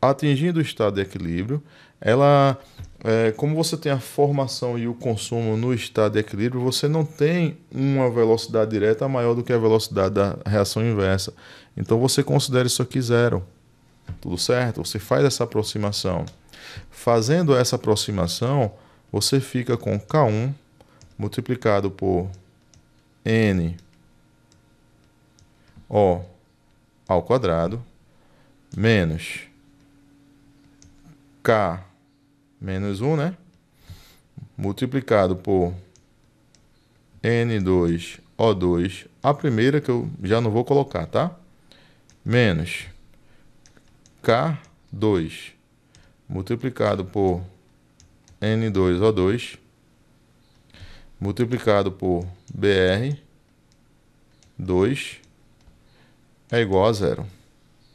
atingindo o estado de equilíbrio, ela é, como você tem a formação e o consumo no estado de equilíbrio, você não tem uma velocidade direta maior do que a velocidade da reação inversa. Então você considera isso aqui zero. Tudo certo? Você faz essa aproximação. Fazendo essa aproximação, você fica com K1 multiplicado por N O ao quadrado menos K menos 1, né? Multiplicado por N2O2, a primeira que eu já não vou colocar, tá? Menos K2 multiplicado por N2O2 multiplicado por BR2 é igual a zero.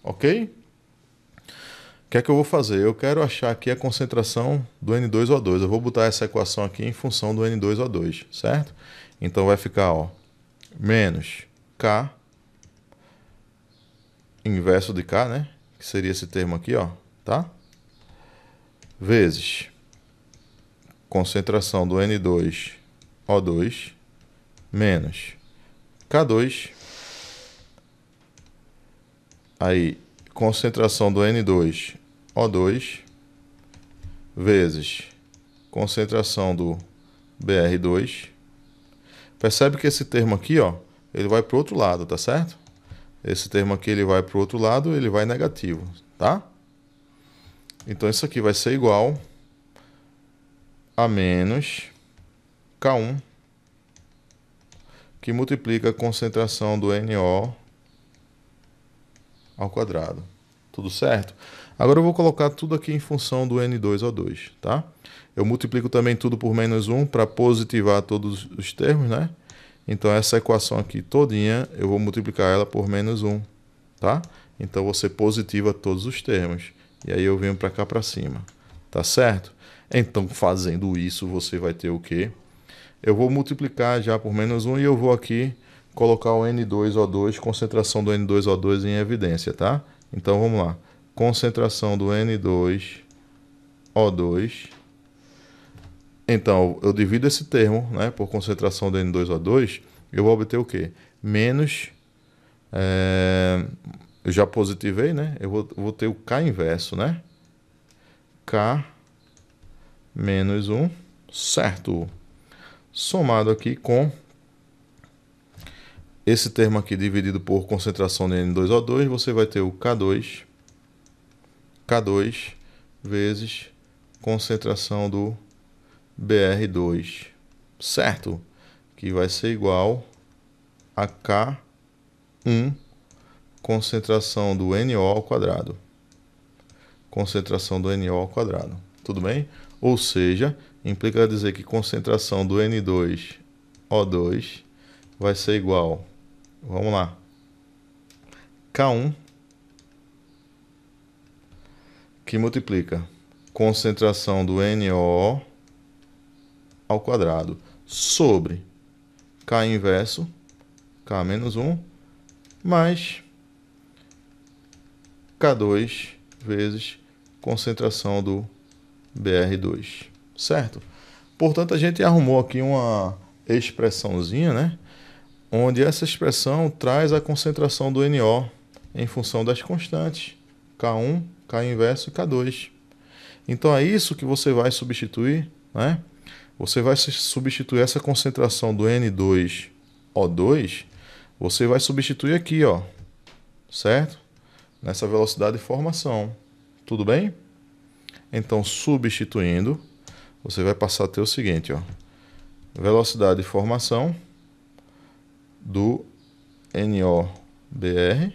Ok? O que é que eu vou fazer? Eu quero achar aqui a concentração do N2O2. Eu vou botar essa equação aqui em função do N2O2, certo? Então vai ficar, ó, menos K inverso de K, né? Que seria esse termo aqui, ó, tá? Vezes concentração do N2O2 menos K2 aí concentração do N2O2 vezes concentração do BR2. Percebe que esse termo aqui, ó, ele vai para o outro lado, tá certo? Esse termo aqui ele vai para o outro lado, ele vai negativo, tá? Então isso aqui vai ser igual a menos K1 que multiplica a concentração do NO ao quadrado. Tudo certo? Agora eu vou colocar tudo aqui em função do N2O2, tá? Eu multiplico também tudo por menos 1 para positivar todos os termos, né? Então essa equação aqui todinha, eu vou multiplicar ela por menos 1, tá? Então você positiva todos os termos. E aí eu venho para cá para cima, tá certo? Então fazendo isso, você vai ter o quê? Eu vou multiplicar já por menos 1 e eu vou aqui colocar o N2O2, concentração do N2O2 em evidência, tá? Então vamos lá. Concentração do N2O2. Então, eu divido esse termo né, por concentração do N2O2, eu vou obter o quê? Menos. É, eu já positivei, né? Eu vou, vou ter o K inverso, né? K menos 1, certo? Somado aqui com esse termo aqui dividido por concentração de N2O2, você vai ter o K2, K2 vezes concentração do BR2, certo? Que vai ser igual a K1 concentração do NO ao quadrado. Concentração do NO ao quadrado. Tudo bem? Ou seja, implica dizer que concentração do N2O2 vai ser igual Vamos lá. K1 que multiplica concentração do NO ao quadrado sobre K inverso, K menos 1, mais K2 vezes concentração do BR2, certo? Portanto, a gente arrumou aqui uma expressãozinha, né? onde essa expressão traz a concentração do NO em função das constantes K1, K inverso e K2. Então é isso que você vai substituir, né? Você vai substituir essa concentração do N2O2, você vai substituir aqui, ó, certo? Nessa velocidade de formação. Tudo bem? Então, substituindo, você vai passar a ter o seguinte, ó. Velocidade de formação do NOBR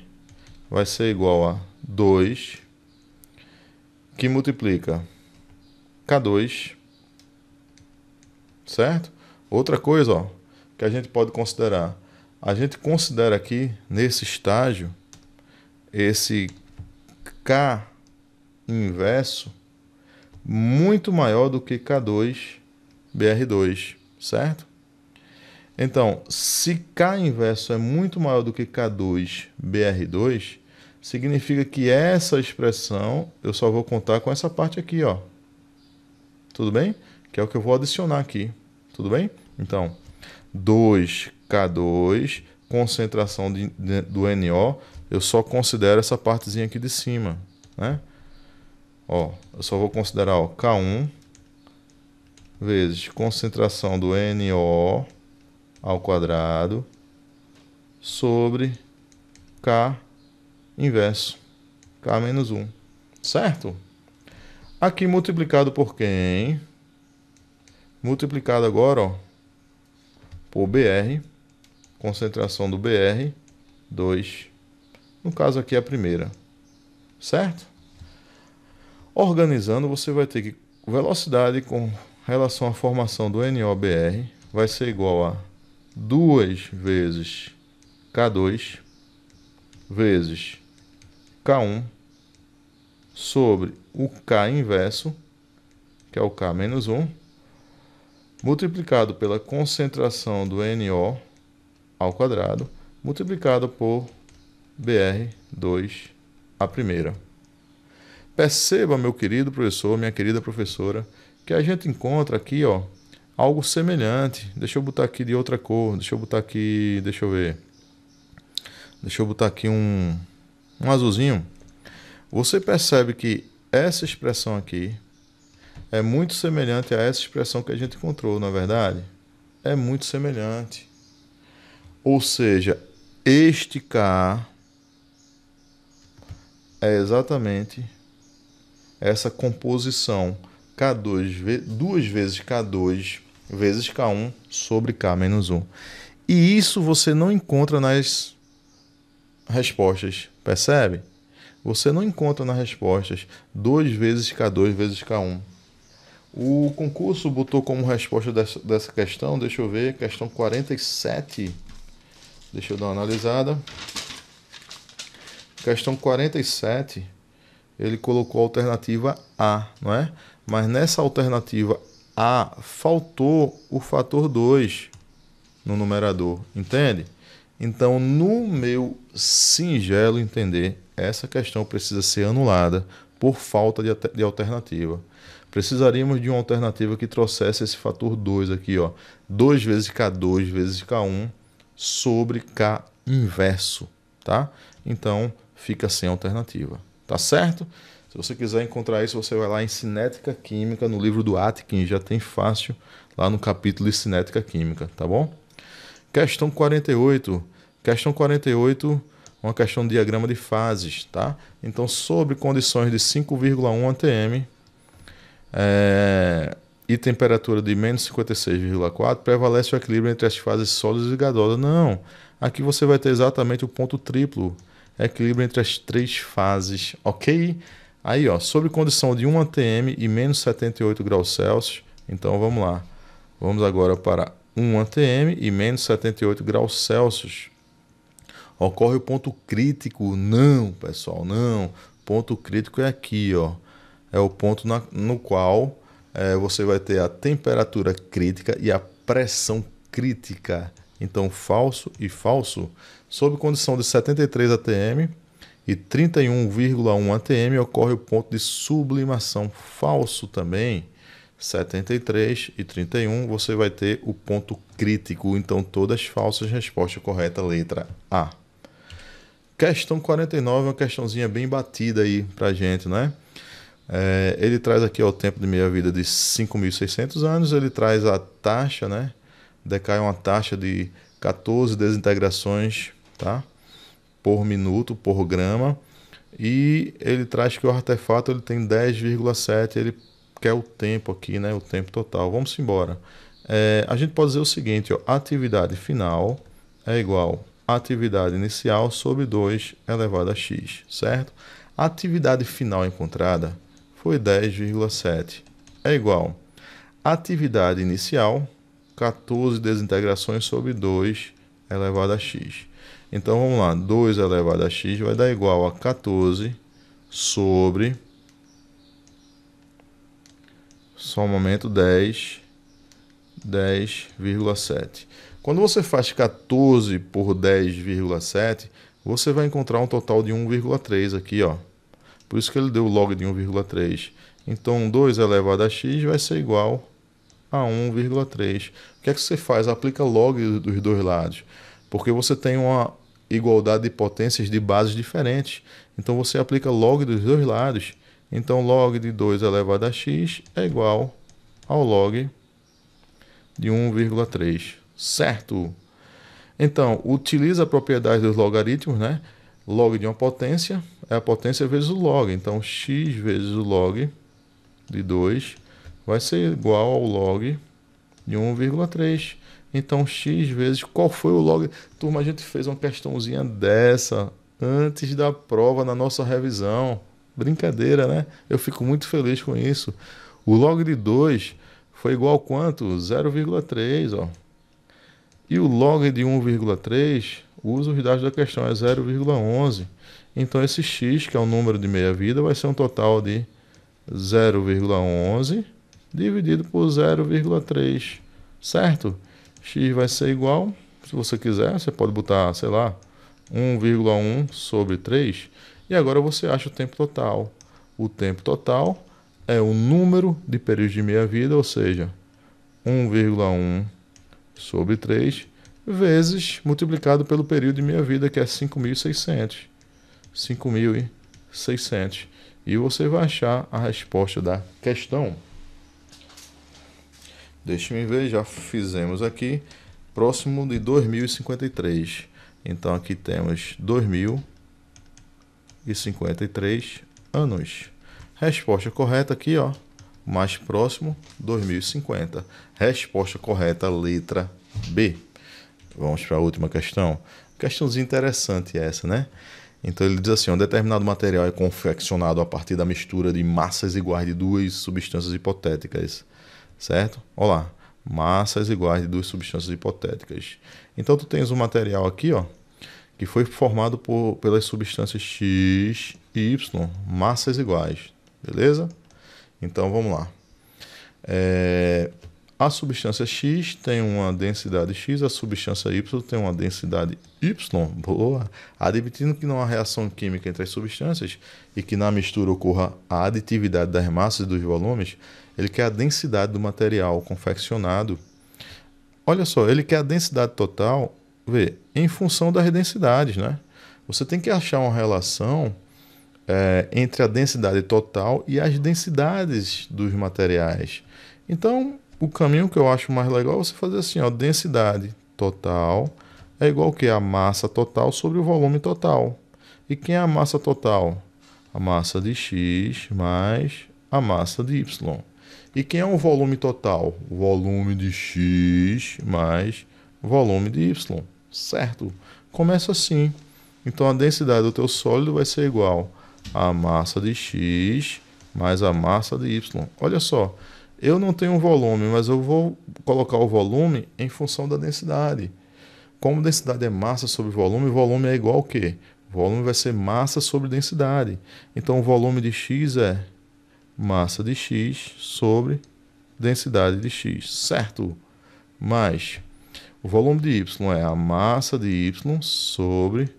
vai ser igual a 2 que multiplica K2, certo? Outra coisa, ó, que a gente pode considerar. A gente considera aqui, nesse estágio, esse K inverso muito maior do que K2 BR2, certo? Então, se K inverso é muito maior do que K2 BR2, significa que essa expressão eu só vou contar com essa parte aqui, ó. Tudo bem? Que é o que eu vou adicionar aqui. Tudo bem? Então, 2K2, concentração de, de, do NO, eu só considero essa partezinha aqui de cima, né? Ó, eu só vou considerar ó, K1 vezes concentração do NO ao quadrado sobre K inverso, K menos 1, certo? Aqui multiplicado por quem? Multiplicado agora, ó, por BR, concentração do BR, 2. No caso aqui é a primeira, certo? Organizando, você vai ter que velocidade com relação à formação do NOBR vai ser igual a 2 vezes K2 vezes K1 sobre o K inverso, que é o K menos 1, multiplicado pela concentração do NO ao quadrado, multiplicado por BR2 a primeira. Perceba, meu querido professor, minha querida professora, que a gente encontra aqui, ó, algo semelhante. Deixa eu botar aqui de outra cor, deixa eu botar aqui, deixa eu ver. Deixa eu botar aqui um um azulzinho. Você percebe que essa expressão aqui é muito semelhante a essa expressão que a gente encontrou, na é verdade? É muito semelhante. Ou seja, este K é exatamente essa composição K2, duas vezes K2 vezes K1 sobre K menos 1. E isso você não encontra nas respostas, percebe? Você não encontra nas respostas 2 vezes K2 vezes K1. O concurso botou como resposta dessa, dessa questão, deixa eu ver, questão 47. Deixa eu dar uma analisada. Questão 47, ele colocou a alternativa A, não é? Mas nessa alternativa A faltou o fator 2 no numerador, entende? Então, no meu singelo entender, essa questão precisa ser anulada por falta de, de alternativa. Precisaríamos de uma alternativa que trouxesse esse fator 2 aqui, ó, 2 vezes K2 vezes K1 sobre K inverso, tá? Então, fica sem alternativa, tá certo? Se você quiser encontrar isso, você vai lá em Cinética Química, no livro do Atkin, já tem fácil lá no capítulo de Cinética Química, tá bom? Questão 48. Questão 48, uma questão de diagrama de fases, tá? Então, sobre condições de 5,1 atm é, e temperatura de menos 56,4, prevalece o equilíbrio entre as fases sólidas e gasosas. Não, aqui você vai ter exatamente o ponto triplo, equilíbrio entre as três fases, ok? Aí, ó, sobre condição de 1 atm e menos 78 graus Celsius, então vamos lá. Vamos agora para 1 atm e menos 78 graus Celsius. Ocorre o ponto crítico? Não, pessoal, não. Ponto crítico é aqui, ó. É o ponto na, no qual é, você vai ter a temperatura crítica e a pressão crítica. Então, falso e falso, sob condição de 73 atm e 31,1 atm, ocorre o ponto de sublimação. Falso também 73 e 31, você vai ter o ponto crítico. Então, todas falsas, resposta correta, letra A. Questão 49 é uma questãozinha bem batida aí pra gente, né? É, ele traz aqui ó, o tempo de meia-vida de 5.600 anos, ele traz a taxa, né? Decai uma taxa de 14 desintegrações, tá? Por minuto, por grama. E ele traz que o artefato ele tem 10,7, ele que é o tempo aqui, né? O tempo total. Vamos embora. É, a gente pode dizer o seguinte, ó, atividade final é igual atividade inicial sobre 2 elevado a x, certo? A atividade final encontrada foi 10,7. É igual atividade inicial, 14 desintegrações sobre 2 elevado a x. Então vamos lá, 2 elevado a x vai dar igual a 14 sobre só um momento, 10, 10,7. Quando você faz 14 por 10,7, você vai encontrar um total de 1,3 aqui, ó. Por isso que ele deu log de 1,3. Então, 2 elevado a x vai ser igual a 1,3. O que é que você faz? Aplica log dos dois lados. Porque você tem uma igualdade de potências de bases diferentes. Então, você aplica log dos dois lados. Então, log de 2 elevado a x é igual ao log de 1,3, certo? Então, utiliza a propriedade dos logaritmos, né? Log de uma potência é a potência vezes o log. Então, x vezes o log de 2 vai ser igual ao log de 1,3. Então, x vezes... Qual foi o log? Turma, a gente fez uma questãozinha dessa antes da prova na nossa revisão. Brincadeira, né? Eu fico muito feliz com isso. O log de 2 foi igual a quanto? 0,3, ó. E o log de 1,3, usa os dados da questão, é 0,11. Então esse x, que é o número de meia-vida, vai ser um total de 0,11 dividido por 0,3, certo? X vai ser igual, se você quiser, você pode botar, sei lá, 1,1 sobre 3. E agora você acha o tempo total. O tempo total é o número de períodos de meia-vida, ou seja, 1,1 sobre 3, vezes multiplicado pelo período de meia-vida, que é 5.600. 5.600. E você vai achar a resposta da questão. Deixe-me ver, já fizemos aqui. Próximo de 2053. Então aqui temos 2053 anos. Resposta correta aqui, ó. Mais próximo, 2050. Resposta correta, letra B. Vamos para a última questão. Questãozinha interessante essa, né? Então ele diz assim: um determinado material é confeccionado a partir da mistura de massas iguais de duas substâncias hipotéticas, certo? Olha lá, massas iguais de duas substâncias hipotéticas. Então tu tens um material aqui, ó, que foi formado por, pelas substâncias X e Y, massas iguais. Beleza? Então vamos lá. É, a substância X tem uma densidade X, a substância Y tem uma densidade Y. Boa! Admitindo que não há reação química entre as substâncias e que na mistura ocorra a aditividade das massas e dos volumes, ele quer a densidade do material confeccionado. Olha só, ele quer a densidade total, vê, em função das densidades, né? Você tem que achar uma relação é, entre a densidade total e as densidades dos materiais. Então, o caminho que eu acho mais legal é você fazer assim, ó, densidade total é igual que a massa total sobre o volume total. E quem é a massa total? A massa de x mais a massa de y. E quem é o volume total? Volume de x mais volume de y, certo? Começa assim. Então a densidade do teu sólido vai ser igual a massa de x mais a massa de y. Olha só, eu não tenho um volume, mas eu vou colocar o volume em função da densidade. Como densidade é massa sobre volume, volume é igual ao quê? Volume vai ser massa sobre densidade. Então o volume de x é massa de x sobre densidade de x, certo? Mais o volume de y é a massa de y sobre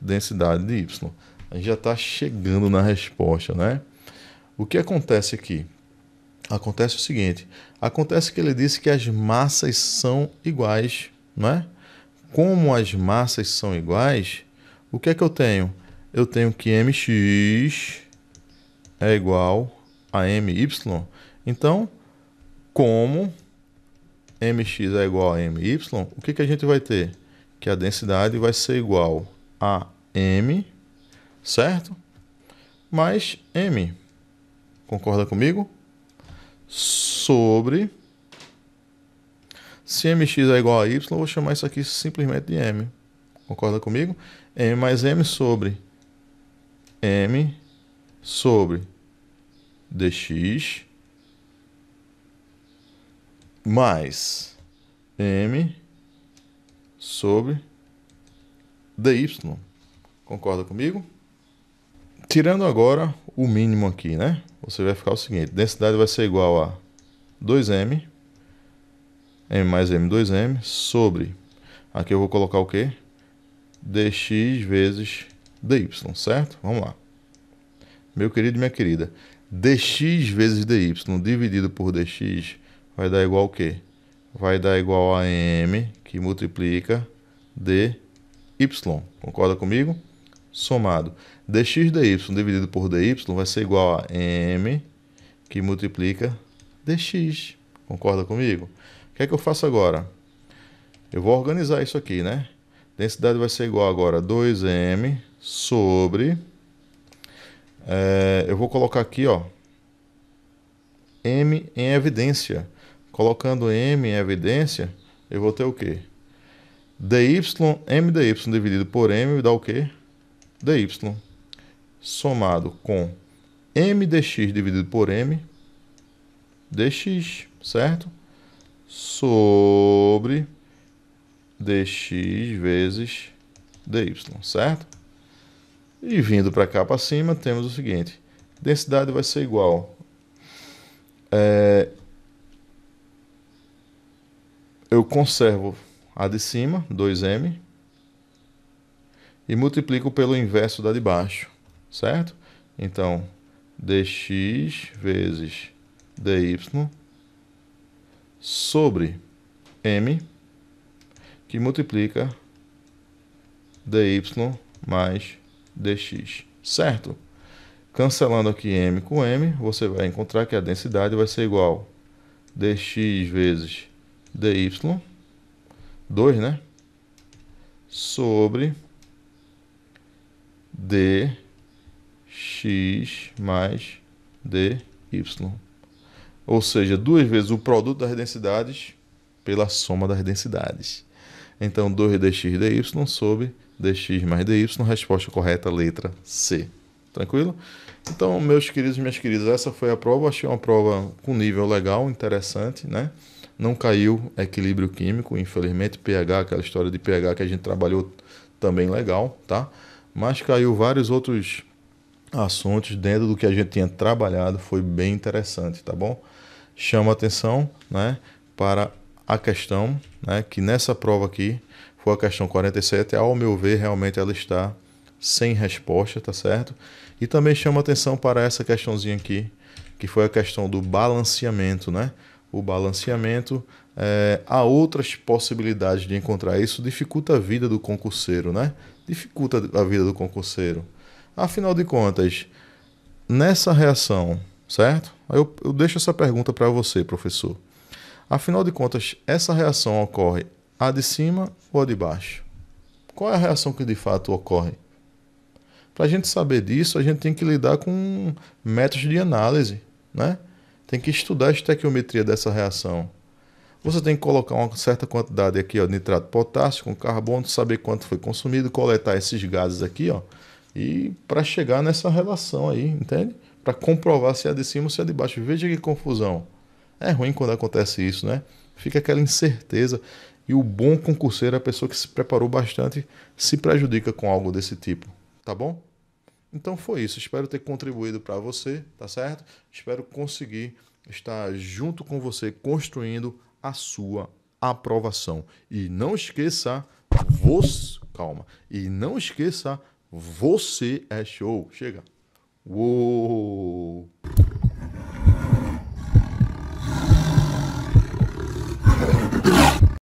densidade de y a gente já está chegando na resposta, né? O que acontece aqui? Acontece o seguinte: acontece que ele disse que as massas são iguais, não é? Como as massas são iguais, o que é que eu tenho? Eu tenho que mx é igual a my. Então, como mx é igual a my, o que, que a gente vai ter? Que a densidade vai ser igual a m certo? Mais M. Concorda comigo? Sobre. Se mx é igual a y, eu vou chamar isso aqui simplesmente de m. Concorda comigo? m mais m sobre m sobre dx mais m sobre dy. Concorda comigo? Tirando agora o mínimo aqui, né? Você vai ficar o seguinte: densidade vai ser igual a 2m, m mais m 2m, sobre. Aqui eu vou colocar o quê? dx vezes dy, certo? Vamos lá. Meu querido e minha querida, dx vezes dy dividido por dx vai dar igual o quê? Vai dar igual a m que multiplica dy. Concorda comigo? somado dx dy dividido por dy vai ser igual a m que multiplica dx. Concorda comigo? O que é que eu faço agora? Eu vou organizar isso aqui, né? Densidade vai ser igual agora a 2m sobre... É, eu vou colocar aqui, ó, m em evidência. Colocando m em evidência, eu vou ter o quê? dy, m dy dividido por m dá o quê? dy somado com m dx dividido por m dx, certo? Sobre dx vezes dy, certo? E vindo para cá para cima, temos o seguinte. Densidade vai ser igual. É, eu conservo a de cima, 2m, e multiplico pelo inverso da de baixo, certo? Então, dx vezes dy sobre m, que multiplica dy mais dx, certo? Cancelando aqui m com m, você vai encontrar que a densidade vai ser igual dx vezes dy, 2, né? Sobre dx mais dy. Ou seja, duas vezes o produto das densidades pela soma das densidades. Então, 2dx dy sobre dx mais dy, resposta correta, letra C. Tranquilo? Então, meus queridos e minhas queridas, essa foi a prova. Achei uma prova com nível legal, interessante, né? Não caiu equilíbrio químico, infelizmente, pH, aquela história de pH que a gente trabalhou também legal, tá? Mas caiu vários outros assuntos dentro do que a gente tinha trabalhado, foi bem interessante, tá bom? Chama atenção, né, para a questão, né, que nessa prova aqui foi a questão 47, ao meu ver, realmente ela está sem resposta, tá certo? E também chama atenção para essa questãozinha aqui, que foi a questão do balanceamento, né? O balanceamento, é, há outras possibilidades de encontrar isso, dificulta a vida do concurseiro, né? Dificulta a vida do concurseiro. Afinal de contas, nessa reação, certo? Eu, eu deixo essa pergunta para você, professor. Afinal de contas, essa reação ocorre a de cima ou a de baixo? Qual é a reação que de fato ocorre? Para a gente saber disso, a gente tem que lidar com métodos de análise, né? Tem que estudar a estequiometria dessa reação. Você tem que colocar uma certa quantidade aqui ó, de nitrato potássio com carbono, saber quanto foi consumido, coletar esses gases aqui, ó, e para chegar nessa relação aí, entende? Para comprovar se é de cima ou se é de baixo. Veja que confusão. É ruim quando acontece isso, né? Fica aquela incerteza. E o bom concurseiro, é a pessoa que se preparou bastante, se prejudica com algo desse tipo, tá bom? Então foi isso. Espero ter contribuído para você, tá certo? Espero conseguir estar junto com você construindo a sua aprovação. E não esqueça, você, calma. E não esqueça, você é show. Chega. Uou!